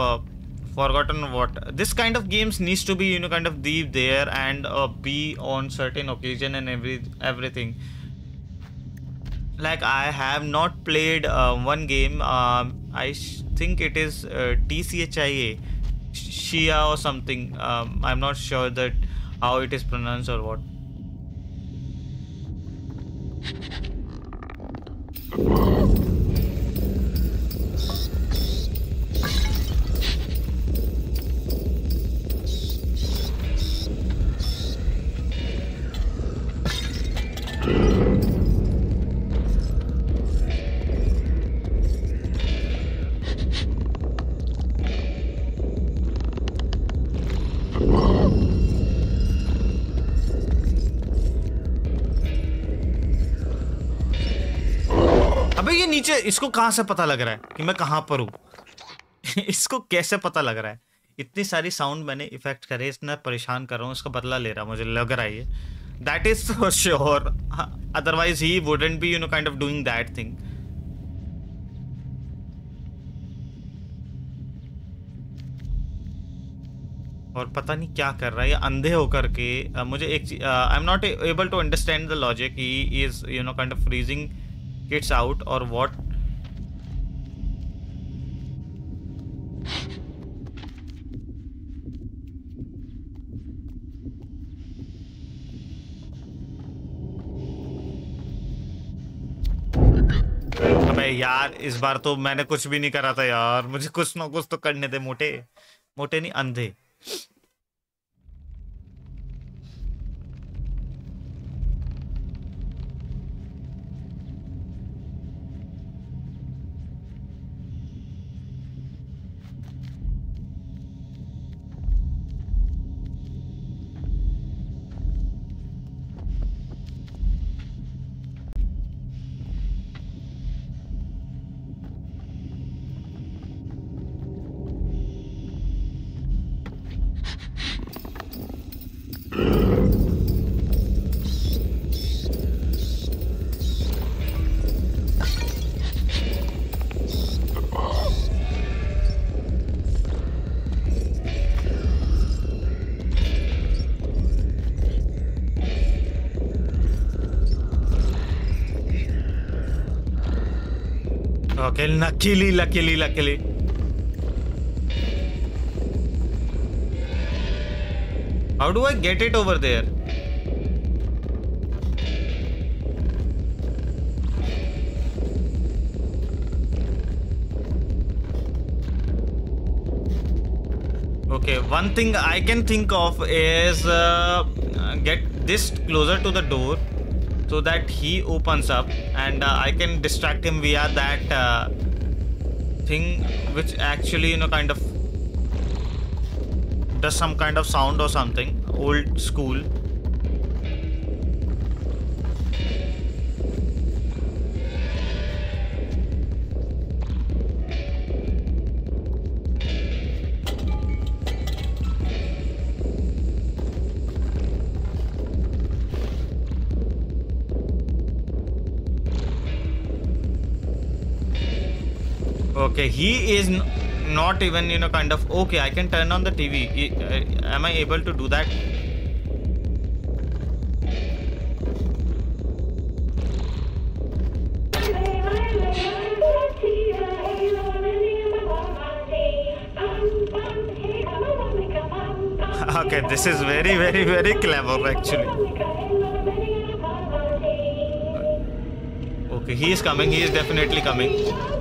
forgotten what this kind of games needs to be you know kind of be there and uh, be on certain occasion and every everything like i have not played uh, one game um, i think it is uh, tchia shia or something um, i'm not sure that how it is pronounced or what इसको कहाँ से पता लग रहा है कि मैं कहाँ पर हूँ? इसको कैसे पता लग रहा है? इतनी सारी साउंड मैंने इफ़ेक्ट करे, इतना परेशान कर रहा हूँ, इसका बदला ले रहा मुझे लग रहा है ये। That is for sure otherwise he wouldn't be you know kind of doing that thing और पता नहीं क्या कर रहा है, ये अंधे होकर के मुझे एक I am not able to understand the logic he is you know kind of freezing kids out or what? अबे यार, इस बार तो मैंने कुछ भी नहीं करा था यार। मुझे कुछ ना कुछ तो करने थे मोटे। मोटे नहीं, अंधे। Okay, luckily, luckily, luckily. How do I get it over there? Okay, one thing I can think of is uh, get this closer to the door so that he opens up and uh, I can distract him via that uh, thing which actually you know kind of does some kind of sound or something old school Okay, he is not even, you know, kind of. Okay, I can turn on the TV. E- uh, am I able to do that? Okay, this is very, very, very clever actually. Okay, he is coming. He is definitely coming.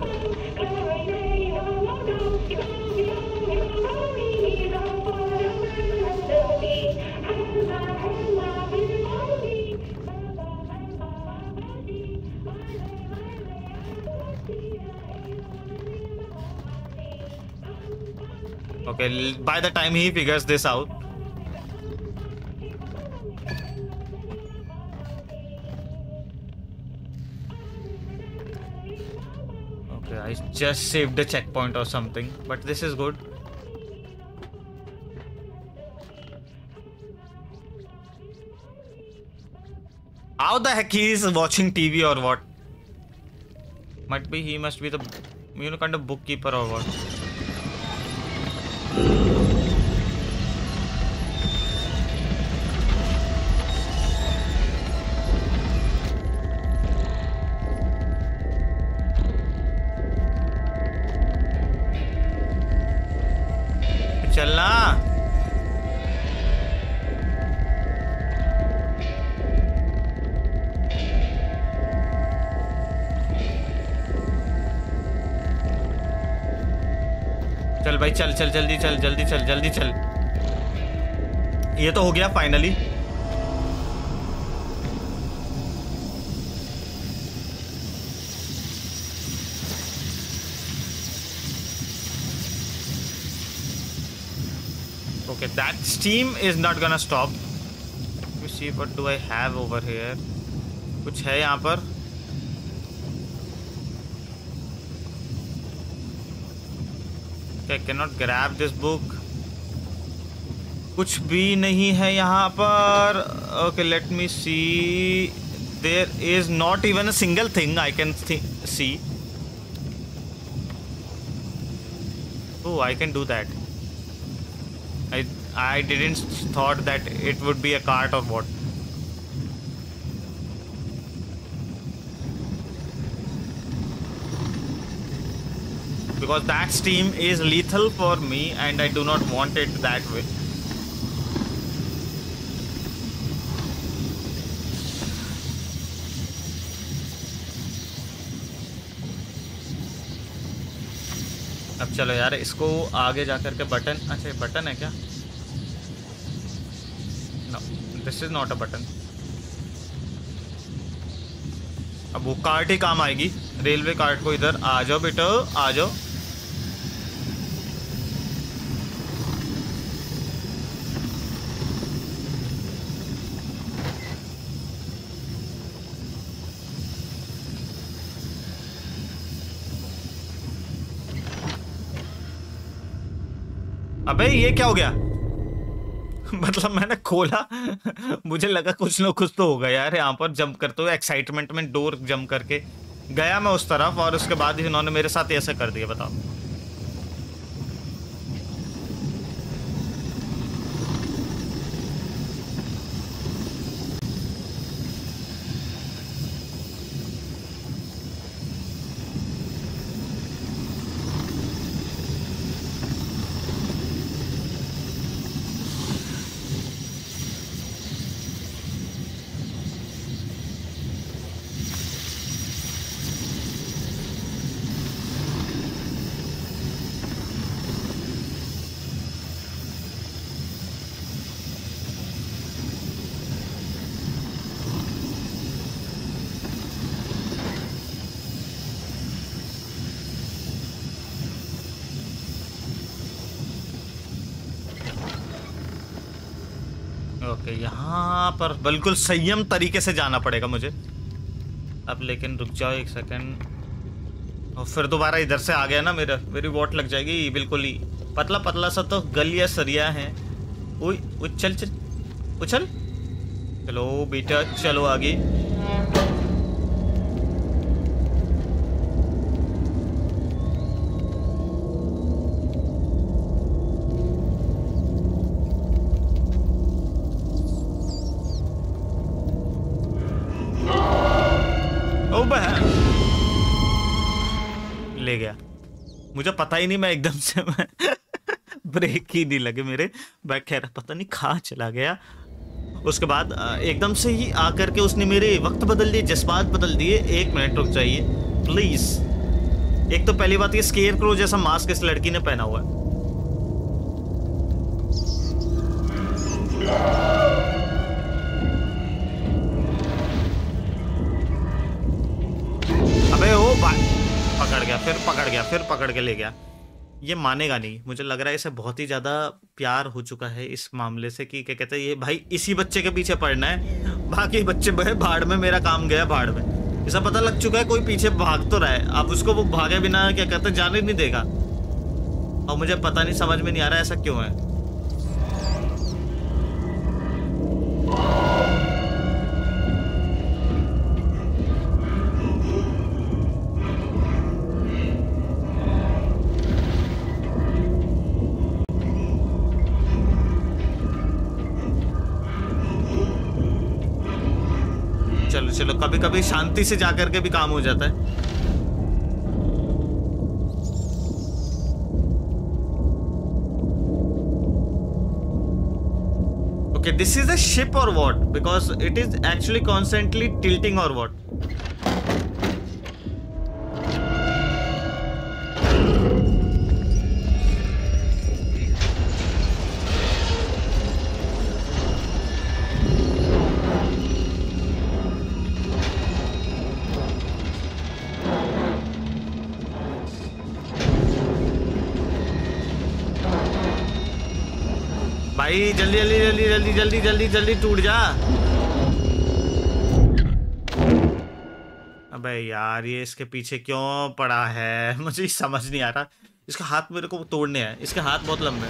Okay, l- by the time he figures this out. Okay, I just saved the checkpoint or something, but this is good. How the heck he is watching TV or what? Might be he must be the you know kind of bookkeeper or what. भाई चल चल, जल्दी चल जल्दी चल जल्दी चल। ये तो हो गया finally okay that steam is not gonna stop see do I have over here कुछ है यहाँ पर? I can not grab this book कुछ भी नहीं है यहाँ पर। Okay let me see there is not even a single thing I can see I can do that I I didn't thought that it would be a cart of what Because that steam is lethal for me and I do not want it that way. अब चलो यार, इसको आगे जा करके button अच्छा button है क्या? No this is not a button अब वो कार्ट ही काम आएगी। रेलवे कार्ट को इधर आ जाओ बेटा, आ जाओ। अबे, ये क्या हो गया? मतलब मैंने खोला, मुझे लगा कुछ ना कुछ तो होगा यार, यहाँ पर जंप करते हुए एक्साइटमेंट में डोर जंप करके गया मैं उस तरफ़ और उसके बाद ही उन्होंने मेरे साथ ऐसा कर दिया, बताओ ओके यहाँ पर बिल्कुल संयम तरीके से जाना पड़ेगा मुझे। अब लेकिन रुक जाओ एक सेकेंड और फिर दोबारा इधर से आ गया ना मेरा। मेरी वोट लग जाएगी, बिल्कुल ही। पतला पतला सा तो गलिया सरिया है। उचल चल, उछल। चलो बेटा, चलो आगे। मुझे पता ही नहीं, मैं एकदम से मैं ब्रेक ही नहीं लगे मेरे। बैग खैर पता नहीं कहाँ चला गया। उसके बाद एकदम से ही आकर के उसने मेरे वक्त बदल दिए, जज्बात बदल दिए। एक मिनट रुक जाइए प्लीज़ एक तो पहली बात, ये स्केयर क्रो जैसा मास्क इस लड़की ने पहना हुआ है। अबे, ओ भाई पकड़ गया, फिर पकड़ गया, फिर पकड़ के ले गया। ये मानेगा नहीं। मुझे लग रहा है इसे बहुत ही ज़्यादा प्यार हो चुका है इस मामले से कि क्या कहते हैं, ये भाई इसी बच्चे के पीछे पड़ना है। बाकी बच्चे भाड़ में मेरा काम गया भाड़ में। ऐसा पता लग चुका है, कोई पीछे भाग तो रहा है। अब उसको वो भागे बिना क्या कहते हैं, जाने नहीं देगा। और मुझे पता नहीं, समझ में नहीं आ रहा ऐसा क्यों है। तो कभी कभी शांति से जा करके भी काम हो जाता है। Okay this is a ship or what because it is actually constantly tilting or what जल्दी जल्दी जल्दी जल्दी टूट जा। अबे यार, ये इसके पीछे क्यों पड़ा है? मुझे समझ नहीं आ रहा। इसका हाथ मेरे को तोड़ने हैं। इसके हाथ बहुत लंबे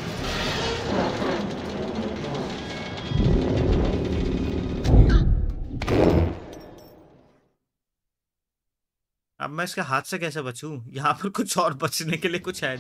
अब मैं इसके हाथ से कैसे बचूं? यहाँ पर कुछ और बचने के लिए कुछ है।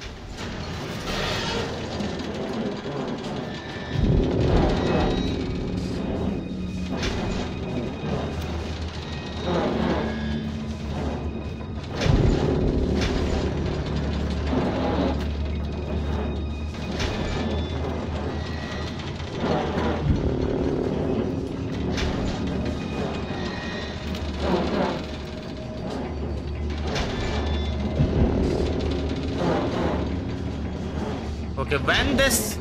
Okay, when this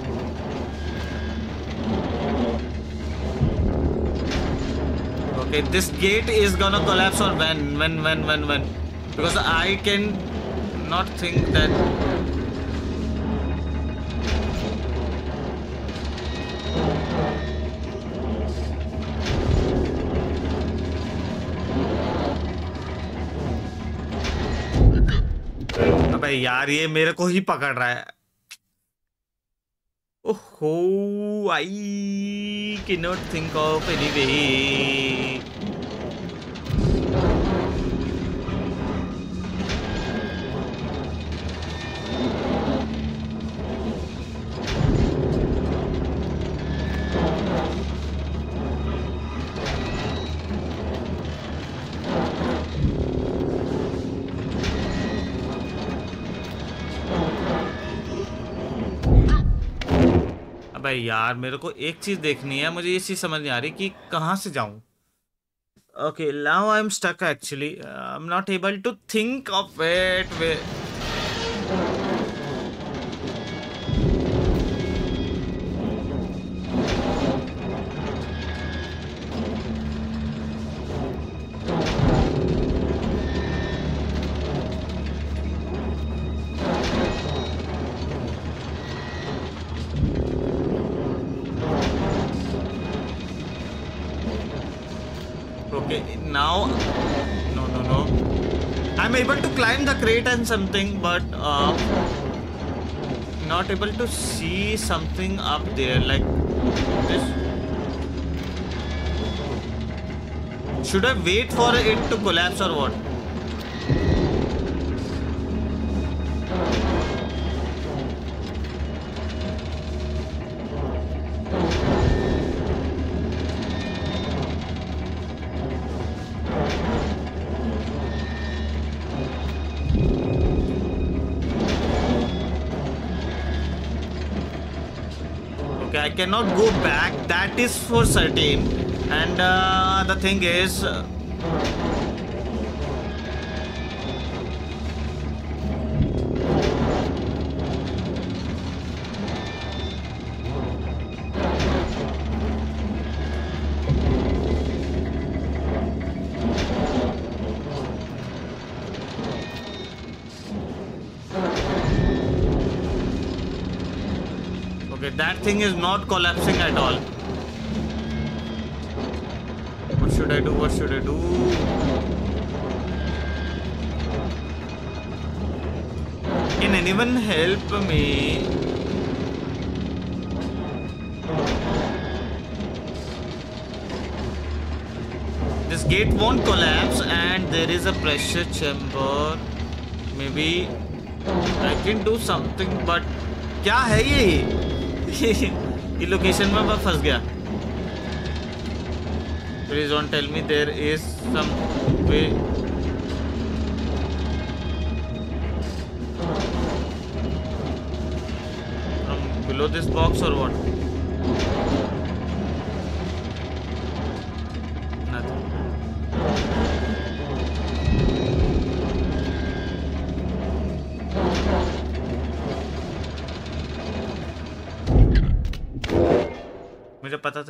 Okay, this gate is gonna collapse or when when when when when because I can not think that यार ये मेरे को ही पकड़ रहा है Oh, I cannot think of any way. भाई यार, मेरे को एक चीज़ देखनी है, मुझे ये चीज़ समझ नहीं आ रही कि कहाँ से जाऊँ। ओके लाउ I am stuck actually I am not able to think of wait wait something, but uh, not able to see something up there like this. Should I wait for it to collapse or what? Cannot go back. That is for certain. And uh, the thing is. Thing is not collapsing at all. What should I do? What should I do? Can anyone help me? This gate won't collapse and there is a pressure chamber. Maybe I can do something but क्या है ये location में मैं फंस गया। Please don't tell me there is some way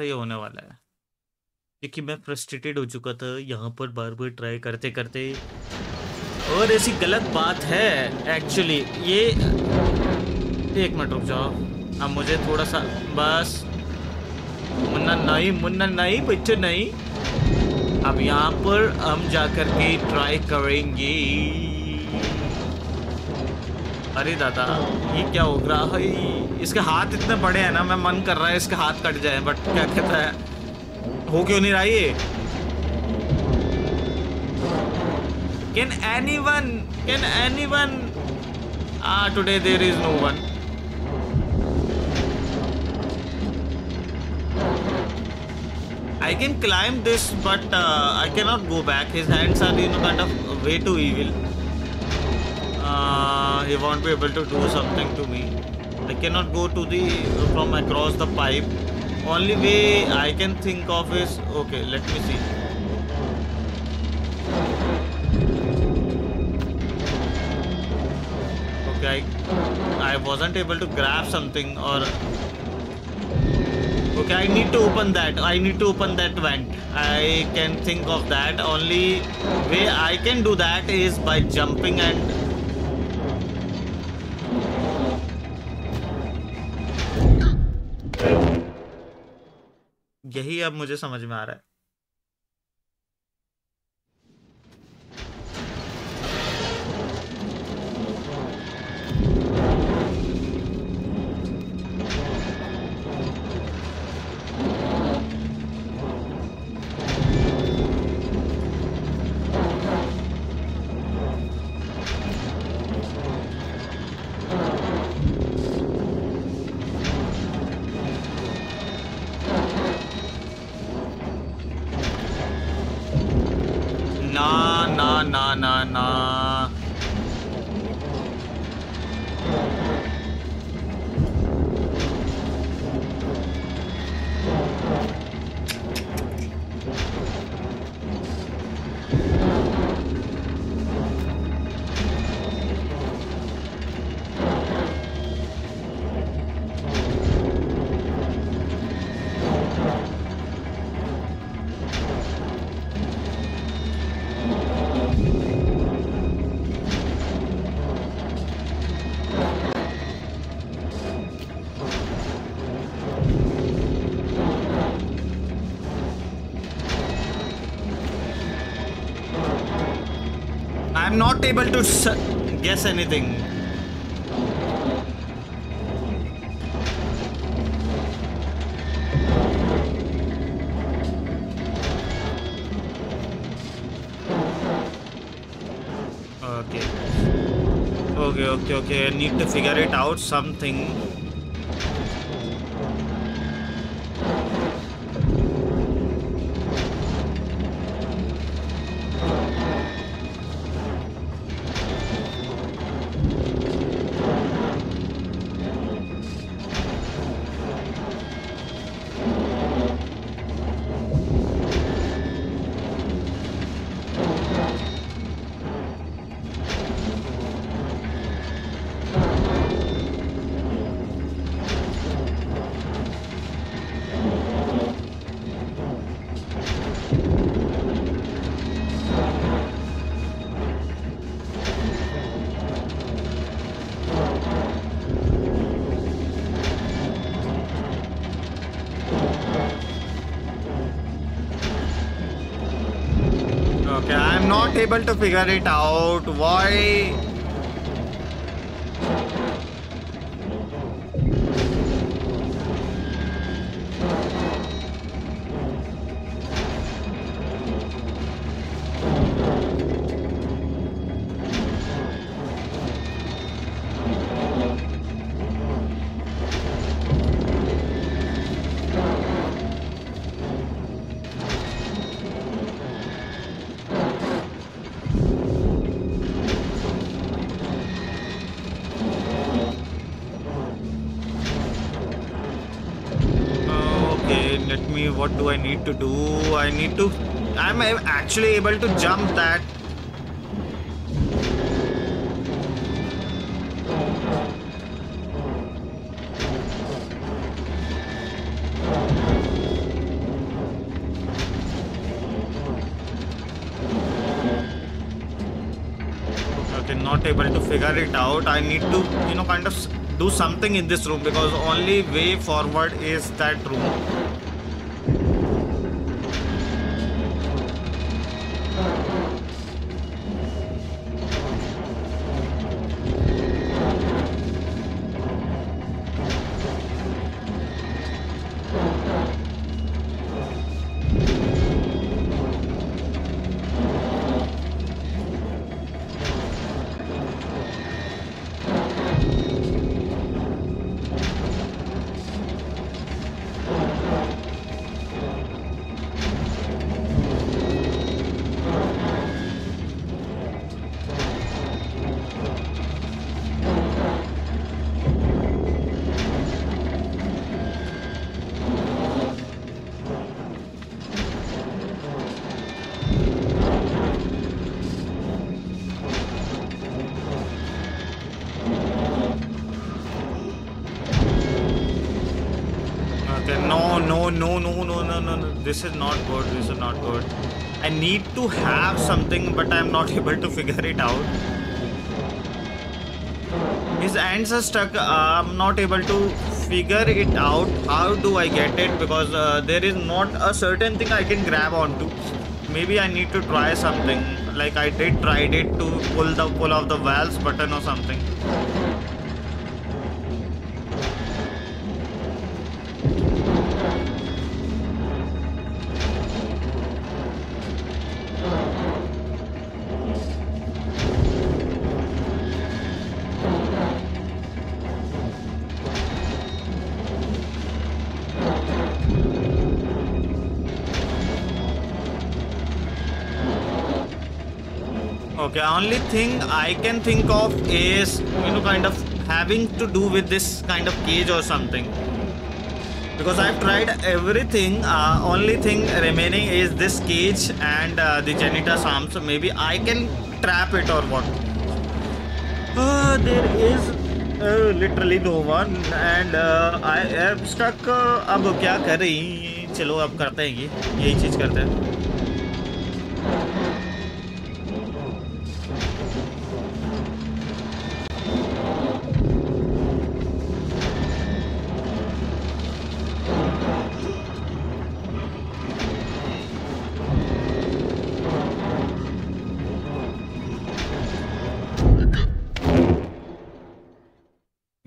ये होने वाला है। क्योंकि मैं फ्रस्ट्रेटेड हो चुका था यहाँ पर बार बार ट्राई करते करते और ऐसी गलत बात है एक्चुअली ये एक मिनट रुक जाओ। अब मुझे थोड़ा सा, बस। मुन्ना नहीं मुन्ना नहीं बच्चे नहीं। अब यहाँ पर हम जाकर के ट्राई करेंगे। अरे दादा ये क्या हो रहा है इसके हाथ इतने बड़े हैं ना मैं मन कर रहा है इसके हाथ कट जाए बट क्या कहता है? हो क्यों नहीं रहा ये? Can anyone can anyone uh today there is no one I can climb this, but uh, I cannot go back. His hands are, you know, kind of way too evil. He won't be able to do something to me. I cannot go to the from across the pipe. Only way I can think of is okay. Let me see. Okay, I, I wasn't able to grab something or okay. I need to open that. I need to open that vent. I can think of that. Only way I can do that is by jumping and यही अब मुझे समझ में आ रहा है। na na na not able to guess anything. Okay. Okay, okay, okay. I need to figure it out something. Able to figure it out. Why? To do? I need to... I'm actually able to jump that. Okay, not able to figure it out. I need to, you know, kind of do something in this room because only way forward is that room. This is not good this is not good. I need to have something but I'm not able to figure it out. His hands are stuck. I'm not able to figure it out. How do I get it? Because uh, there is not a certain thing I can grab onto. Maybe I need to try something. Like I did tried it to pull the pull off the valves button or something okay only thing I can think of is you know kind of having to do with this kind of cage or something because I tried everything only thing remaining is this cage and the जेनिटा Sam's may be I can trap it or what there is literally no one and I am stuck अब क्या कर रही चलो, अब करते हैं ये। यही चीज़ करते हैं।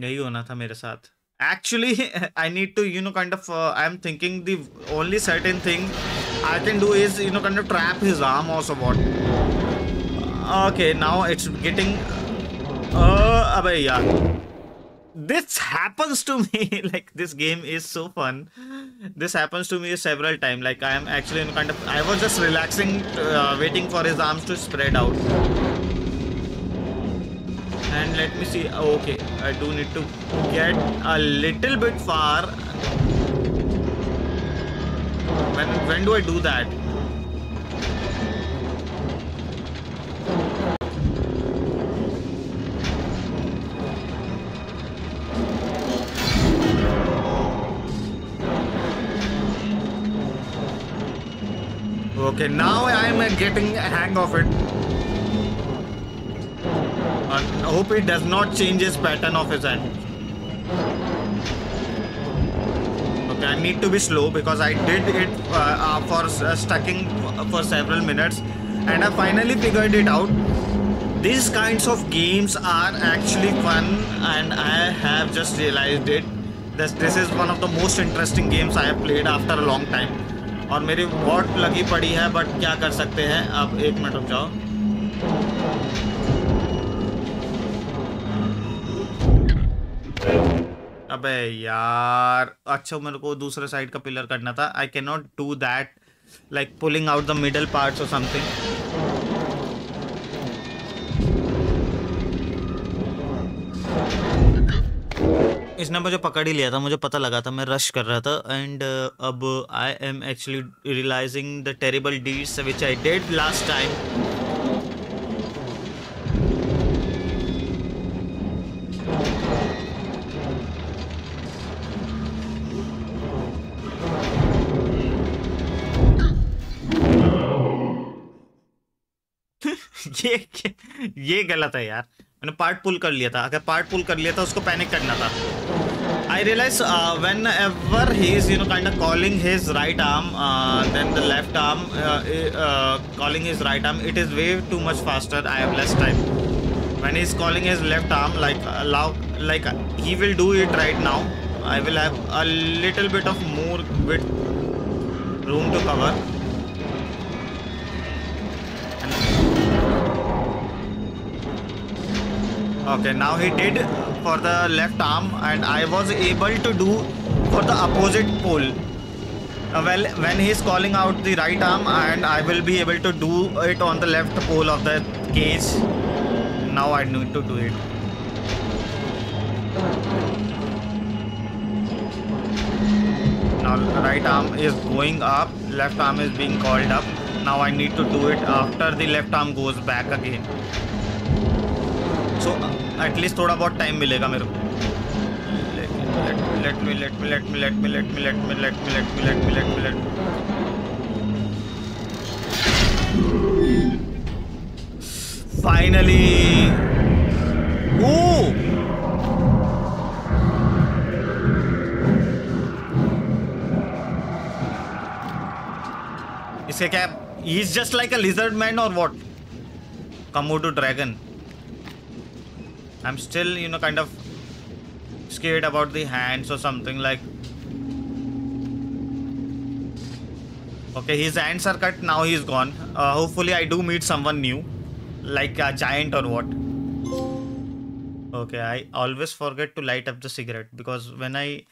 यही होना था मेरे साथ actually i need to you know kind of uh, i'm thinking the only certain thing i can do is you know kind of trap his arm or so what okay now it's getting uh abe yeah this happens to me like this game is so fun this happens to me several times like i am actually in kind of i was just relaxing uh, waiting for his arms to spread out and let me see. Oh, okay. I do need to get a little bit far. When when do I do that? Okay, now I'm getting a hang of it. I hope it does not change his pattern of his hand. Okay, I need to be slow because I did it uh, uh, for uh, stucking for several minutes and I finally figured it out. These kinds of games are actually fun, and I have just realized it. This, this is one of the most interesting games I have played after a long time. और मेरी what लगी पड़ी है but क्या कर सकते हैं अब एक मिनट रुक जाओ अबे यार अच्छा मेरे को दूसरे साइड का पिलर करना था। I can not do that like pulling out the middle parts or something इसने मुझे पकड़ ही लिया था मुझे पता लगा था मैं रश कर रहा था। एंड uh, अब I am actually realising the terrible deeds which I did last time ये ये गलत है यार। मैंने पार्ट पुल कर लिया था। अगर पार्ट पुल कर लिया था, उसको पैनिक करना था। I realise when ever he is you know kind of calling his right arm then the left arm calling his right arm it is way too much faster I have less time when is calling his left arm like loud like he will do it right now I will have a little bit of more with room to cover Okay, now he did for the left arm and I was able to do for the opposite pole. Uh, well, when he is calling out the right arm and I will be able to do it on the left pole of the cage. Now I need to do it. Now right arm is going up, left arm is being called up. Now I need to do it after the left arm goes back again. So at least थोड़ा बहुत time मिलेगा मेरे को let me let me let me let me let me let me let me let me let me let me let finally ओ इसके क्या he is just like a lizard man और what Komodo dragon I'm still, you know, kind of scared about the hands or something like. Okay, his hands are cut, now he's gone. Uh, hopefully I do meet someone new, like a giant or what. Okay, I always forget to light up the cigarette because when I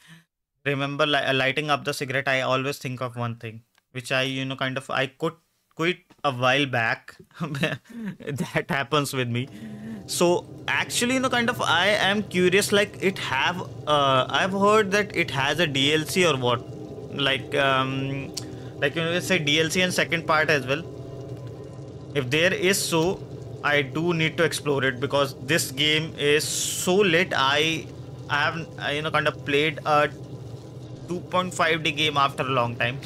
remember li lighting up the cigarette, I always think of one thing, which I, you know, kind of, I could quit a while back. That happens with me. So actually you know kind of i am curious like it have uh, i've heard that it has a dlc or what? Like um like you know say dlc and second part as well. If there is so i do need to explore it because this game is so lit. I i have you know kind of played a 2.5d game after a long time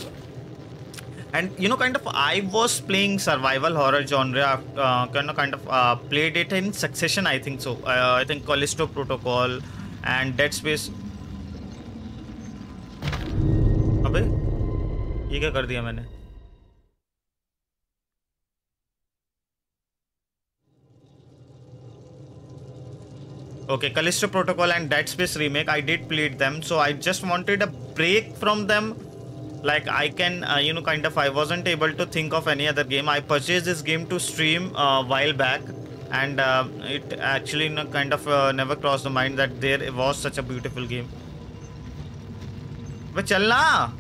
and you know kind of i was playing survival horror genre uh, kind of kind of uh, played it in succession i think so uh, i think callisto protocol and dead space अबे ये क्या कर दिया मैंने okay callisto protocol and dead space remake i did play them so i just wanted a break from them like i can uh, you know kind of i wasn't able to think of any other game. I purchased this game to stream a uh, while back and uh, it actually you know, kind of uh, never crossed the mind that there was such a beautiful game. But chalna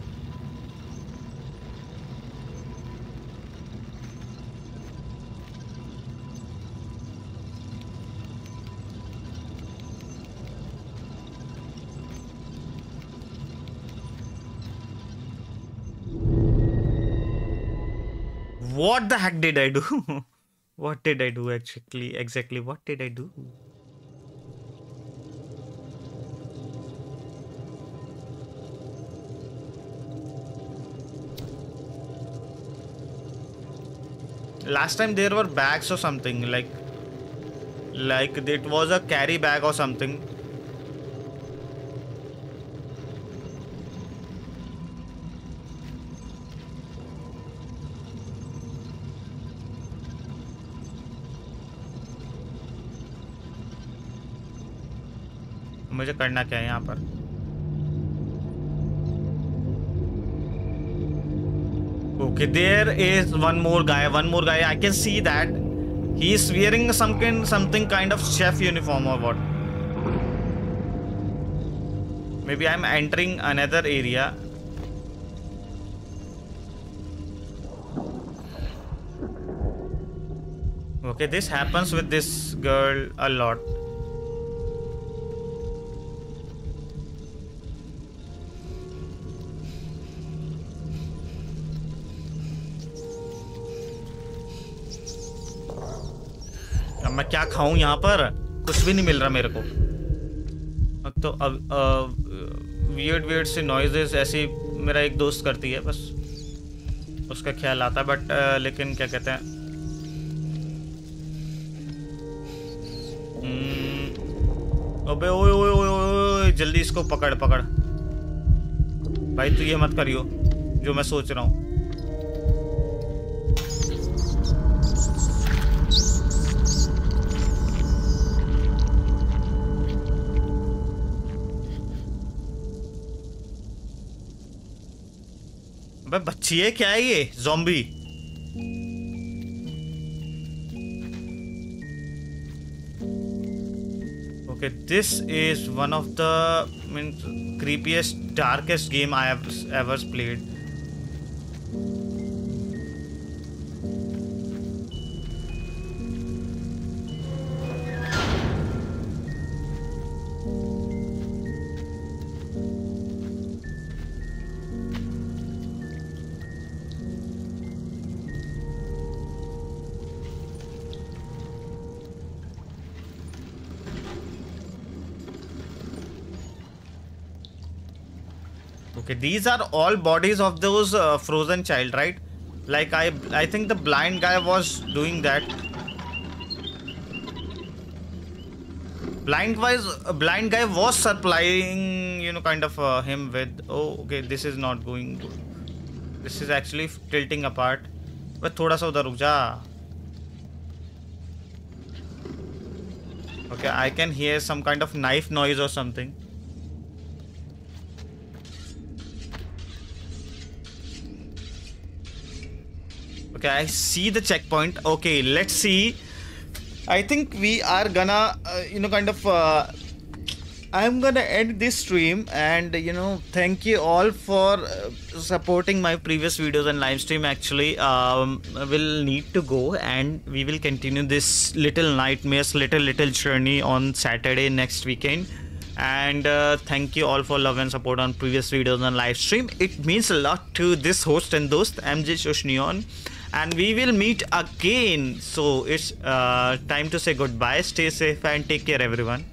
what the heck did I do? what did I do actually? Exactly, what did I do? Last time there were bags or something like like it was a carry bag or something मुझे करना क्या है यहाँ पर? Okay there is one more guy one more guy I can see that he is wearing something kind of chef uniform और what maybe I am entering another area okay this happens with this girl a lot क्या खाऊं यहाँ पर? कुछ भी नहीं मिल रहा मेरे को। तो अब वियर्ड वियर्ड से नॉइजेस ऐसी मेरा एक दोस्त करती है बस। उसका ख्याल आता है बट लेकिन क्या कहते हैं? हम्म, अबे ओए ओए ओए ओए जल्दी इसको पकड़ पकड़। भाई तू ये मत करियो जो मैं सोच रहा हूँ। भाई बच्ची है, क्या है ये? Zombie okay this is one of the mean creepiest darkest game I ever played Okay, these are all bodies of those uh, frozen child, right? Like I, I think the blind guy was doing that. Blind wise, uh, blind guy was supplying, you know, kind of uh, him with. Oh, okay, this is not going. Good. This is actually tilting apart. But thoda sa udhar ruk ja. Okay, I can hear some kind of knife noise or something. Okay, I see the checkpoint. Okay, let's see. I think we are gonna, uh, you know, kind of. Uh, I'm gonna end this stream and you know thank you all for uh, supporting my previous videos and live stream actually um will need to go and we will continue this little nightmares little little journey on saturday next weekend and uh, thank you all for love and support on previous videos and live stream it means a lot to this host and those mj SushNeon and we will meet again. So it's uh, time to say goodbye. Stay safe and take care everyone